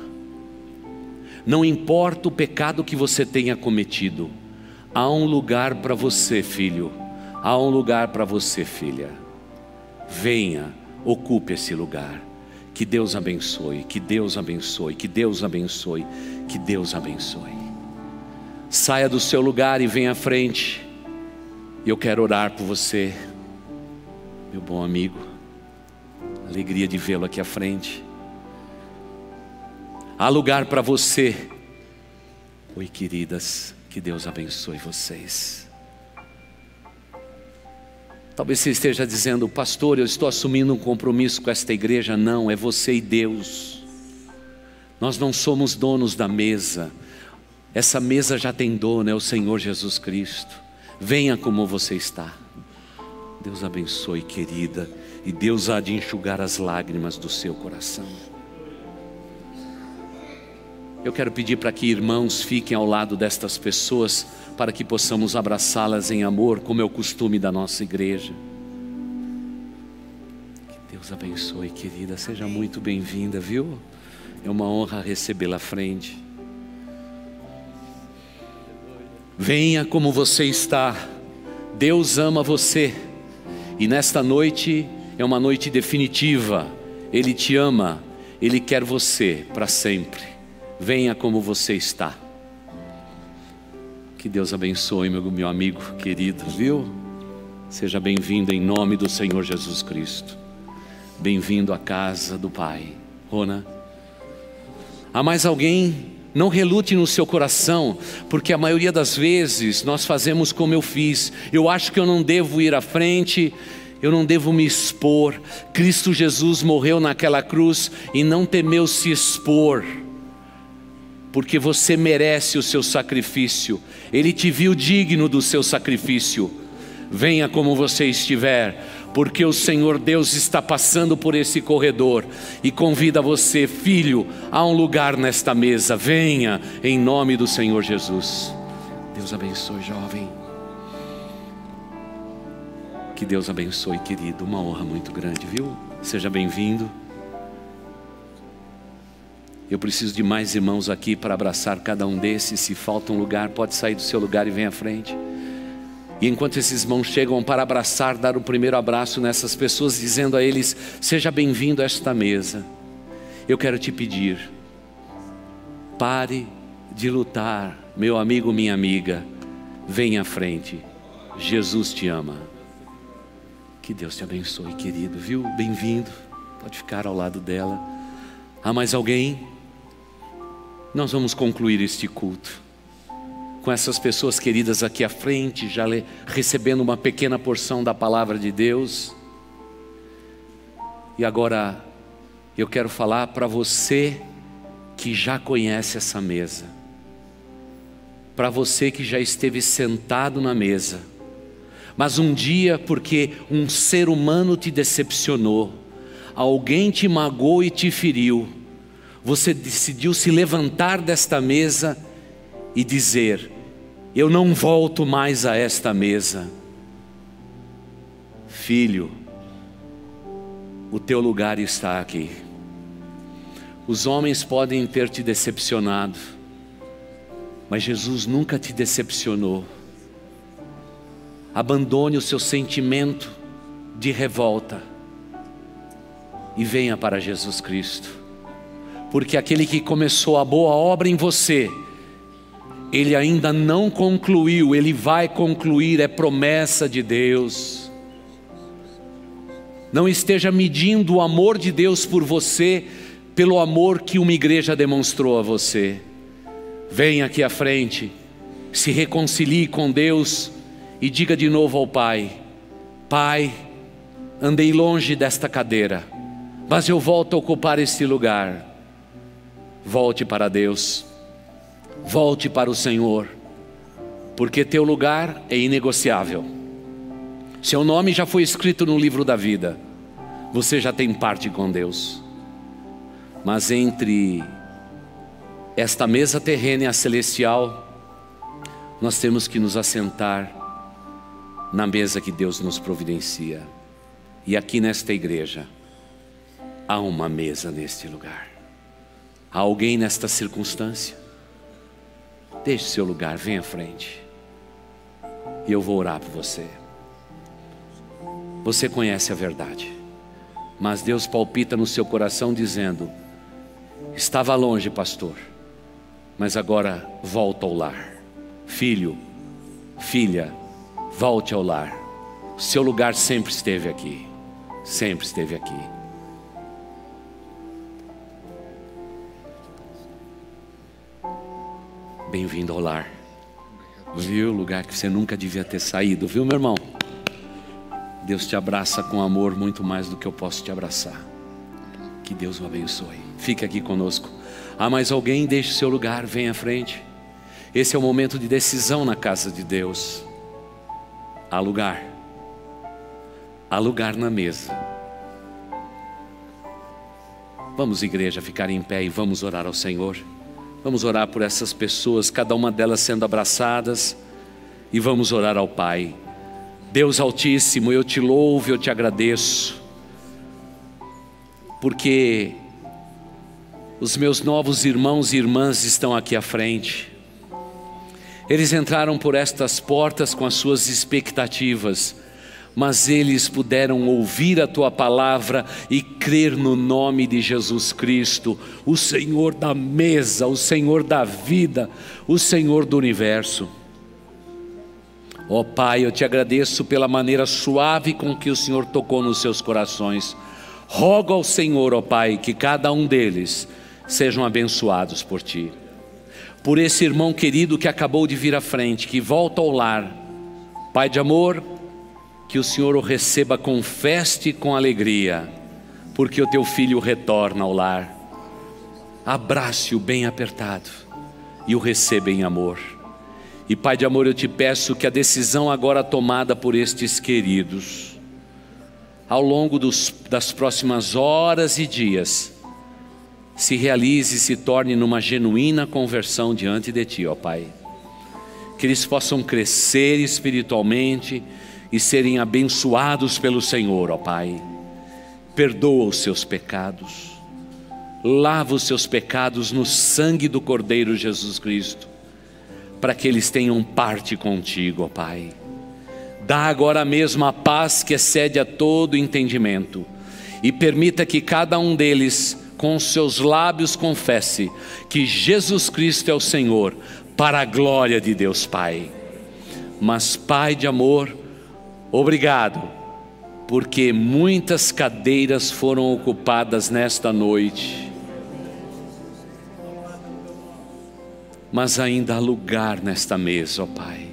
Não importa o pecado que você tenha cometido, há um lugar para você, filho. Há um lugar para você, filha. Venha, ocupe esse lugar. Que Deus abençoe, que Deus abençoe, que Deus abençoe, que Deus abençoe. Saia do seu lugar e venha à frente. Eu quero orar por você, meu bom amigo. Alegria de vê-lo aqui à frente. Há lugar para você. Oi, queridas, que Deus abençoe vocês. Talvez você esteja dizendo, pastor, eu estou assumindo um compromisso com esta igreja. Não, é você e Deus. Nós não somos donos da mesa. Essa mesa já tem dono, é o Senhor Jesus Cristo. Venha como você está. Deus abençoe, querida, e Deus há de enxugar as lágrimas do seu coração. Eu quero pedir para que irmãos fiquem ao lado destas pessoas para que possamos abraçá-las em amor, como é o costume da nossa igreja. Que Deus abençoe, querida. Seja muito bem-vinda, viu? É uma honra recebê-la à frente. Venha como você está. Deus ama você. E nesta noite é uma noite definitiva. Ele te ama. Ele quer você para sempre. Venha como você está. Que Deus abençoe, meu, meu amigo querido, viu? Seja bem-vindo em nome do Senhor Jesus Cristo. Bem-vindo à casa do Pai. Rona. Há mais alguém? Não relute no seu coração, porque a maioria das vezes nós fazemos como eu fiz. Eu acho que eu não devo ir à frente, eu não devo me expor. Cristo Jesus morreu naquela cruz e não temeu se expor porque você merece o seu sacrifício, Ele te viu digno do seu sacrifício. Venha como você estiver, porque o Senhor Deus está passando por esse corredor e convida você, filho, a um lugar nesta mesa. Venha em nome do Senhor Jesus. Deus abençoe, jovem. Que Deus abençoe, querido. Uma honra muito grande, viu? Seja bem-vindo. Eu preciso de mais irmãos aqui para abraçar cada um desses. Se falta um lugar, pode sair do seu lugar e vem à frente. E enquanto esses irmãos chegam para abraçar, dar o primeiro abraço nessas pessoas, dizendo a eles: Seja bem-vindo a esta mesa. Eu quero te pedir, pare de lutar, meu amigo, minha amiga. Venha à frente. Jesus te ama. Que Deus te abençoe, querido, viu? Bem-vindo. Pode ficar ao lado dela. Há mais alguém? Nós vamos concluir este culto com essas pessoas queridas aqui à frente, já recebendo uma pequena porção da palavra de Deus. E agora eu quero falar para você que já conhece essa mesa. para você que já esteve sentado na mesa, mas um dia, porque um ser humano te decepcionou, alguém te magoou e te feriu, você decidiu se levantar desta mesa e dizer: Eu não volto mais a esta mesa. Filho, o teu lugar está aqui. Os homens podem ter te decepcionado, mas Jesus nunca te decepcionou. Abandone o seu sentimento de revolta e venha para Jesus Cristo, porque aquele que começou a boa obra em você, ele ainda não concluiu, ele vai concluir, é promessa de Deus. Não esteja medindo o amor de Deus por você pelo amor que uma igreja demonstrou a você. Venha aqui à frente, se reconcilie com Deus e diga de novo ao Pai: Pai, andei longe desta cadeira, mas eu volto a ocupar este lugar. Volte para Deus, volte para o Senhor, porque teu lugar é inegociável. Seu nome já foi escrito no livro da vida, você já tem parte com Deus. Mas entre esta mesa terrena e a celestial, nós temos que nos assentar na mesa que Deus nos providencia. E aqui nesta igreja, há uma mesa neste lugar. Há alguém nesta circunstância? Deixe seu lugar, venha à frente. E eu vou orar por você. Você conhece a verdade, mas Deus palpita no seu coração dizendo: Estava longe, pastor, mas agora volta ao lar. Filho, filha, volte ao lar. Seu lugar sempre esteve aqui. Sempre esteve aqui. Bem-vindo ao lar. Viu o lugar que você nunca devia ter saído, viu, meu irmão? Deus te abraça com amor muito mais do que eu posso te abraçar. Que Deus o abençoe. Fique aqui conosco. Há mais alguém? Deixe seu lugar, venha à frente. Esse é o momento de decisão na casa de Deus. Há lugar. Há lugar na mesa. Vamos, igreja, ficar em pé e vamos orar ao Senhor. Vamos orar por essas pessoas, cada uma delas sendo abraçadas, e vamos orar ao Pai. Deus Altíssimo, eu te louvo, eu te agradeço, porque os meus novos irmãos e irmãs estão aqui à frente. Eles entraram por estas portas com as suas expectativas, mas eles puderam ouvir a tua palavra e crer no nome de Jesus Cristo, o Senhor da mesa, o Senhor da vida, o Senhor do universo. Ó oh, Pai, eu te agradeço pela maneira suave com que o Senhor tocou nos seus corações. Rogo ao Senhor, ó oh Pai, que cada um deles sejam abençoados por ti. Por esse irmão querido que acabou de vir à frente, que volta ao lar, Pai de amor, que o Senhor o receba com festa e com alegria, porque o teu filho retorna ao lar. Abrace-o bem apertado e o receba em amor. E Pai de amor, eu te peço que a decisão agora tomada por estes queridos, ao longo dos, das próximas horas e dias, se realize e se torne numa genuína conversão diante de Ti, ó Pai. Que eles possam crescer espiritualmente e serem abençoados pelo Senhor, ó Pai. Perdoa os seus pecados, lava os seus pecados no sangue do Cordeiro Jesus Cristo, para que eles tenham parte contigo, ó Pai. Dá agora mesmo a paz que excede a todo entendimento e permita que cada um deles com seus lábios confesse que Jesus Cristo é o Senhor, para a glória de Deus Pai. Mas, Pai de amor, obrigado, porque muitas cadeiras foram ocupadas nesta noite, mas ainda há lugar nesta mesa, ó Pai.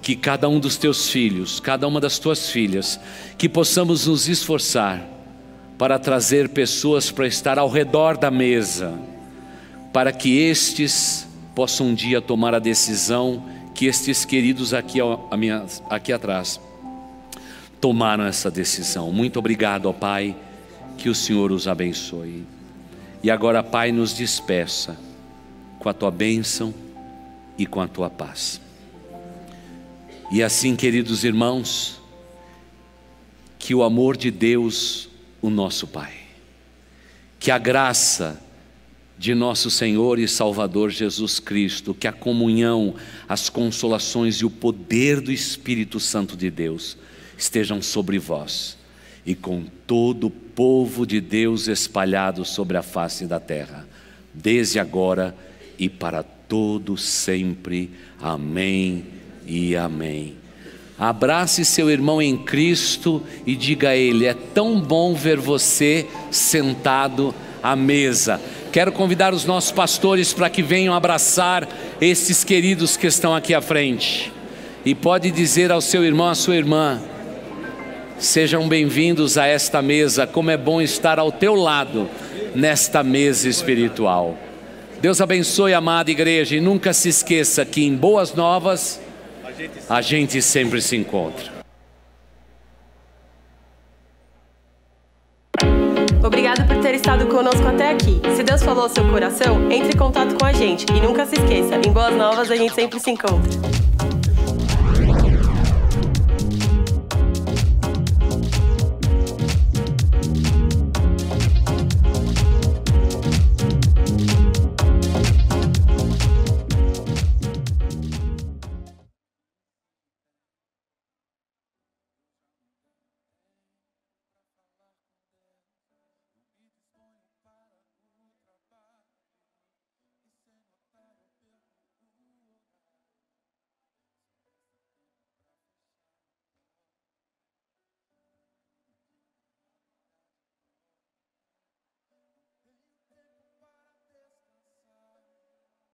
Que cada um dos teus filhos, cada uma das tuas filhas, que possamos nos esforçar para trazer pessoas para estar ao redor da mesa, para que estes possa um dia tomar a decisão que estes queridos aqui, aqui atrás tomaram essa decisão. Muito obrigado, ó Pai, que o Senhor os abençoe. E agora, Pai, nos despeça com a tua bênção e com a tua paz. E assim, queridos irmãos, que o amor de Deus, o nosso Pai, que a graça de nosso Senhor e Salvador Jesus Cristo, que a comunhão, as consolações e o poder do Espírito Santo de Deus estejam sobre vós e com todo o povo de Deus espalhado sobre a face da terra, desde agora e para todo sempre. Amém e amém. Abrace seu irmão em Cristo e diga a ele: é tão bom ver você sentado à mesa. Quero convidar os nossos pastores para que venham abraçar esses queridos que estão aqui à frente. E pode dizer ao seu irmão, à sua irmã: Sejam bem-vindos a esta mesa, como é bom estar ao teu lado nesta mesa espiritual. Deus abençoe a amada igreja e nunca se esqueça que em boas novas a gente sempre se encontra. Obrigado por ter estado conosco até aqui. Se Deus falou ao seu coração, entre em contato com a gente e nunca se esqueça, em boas novas a gente sempre se encontra.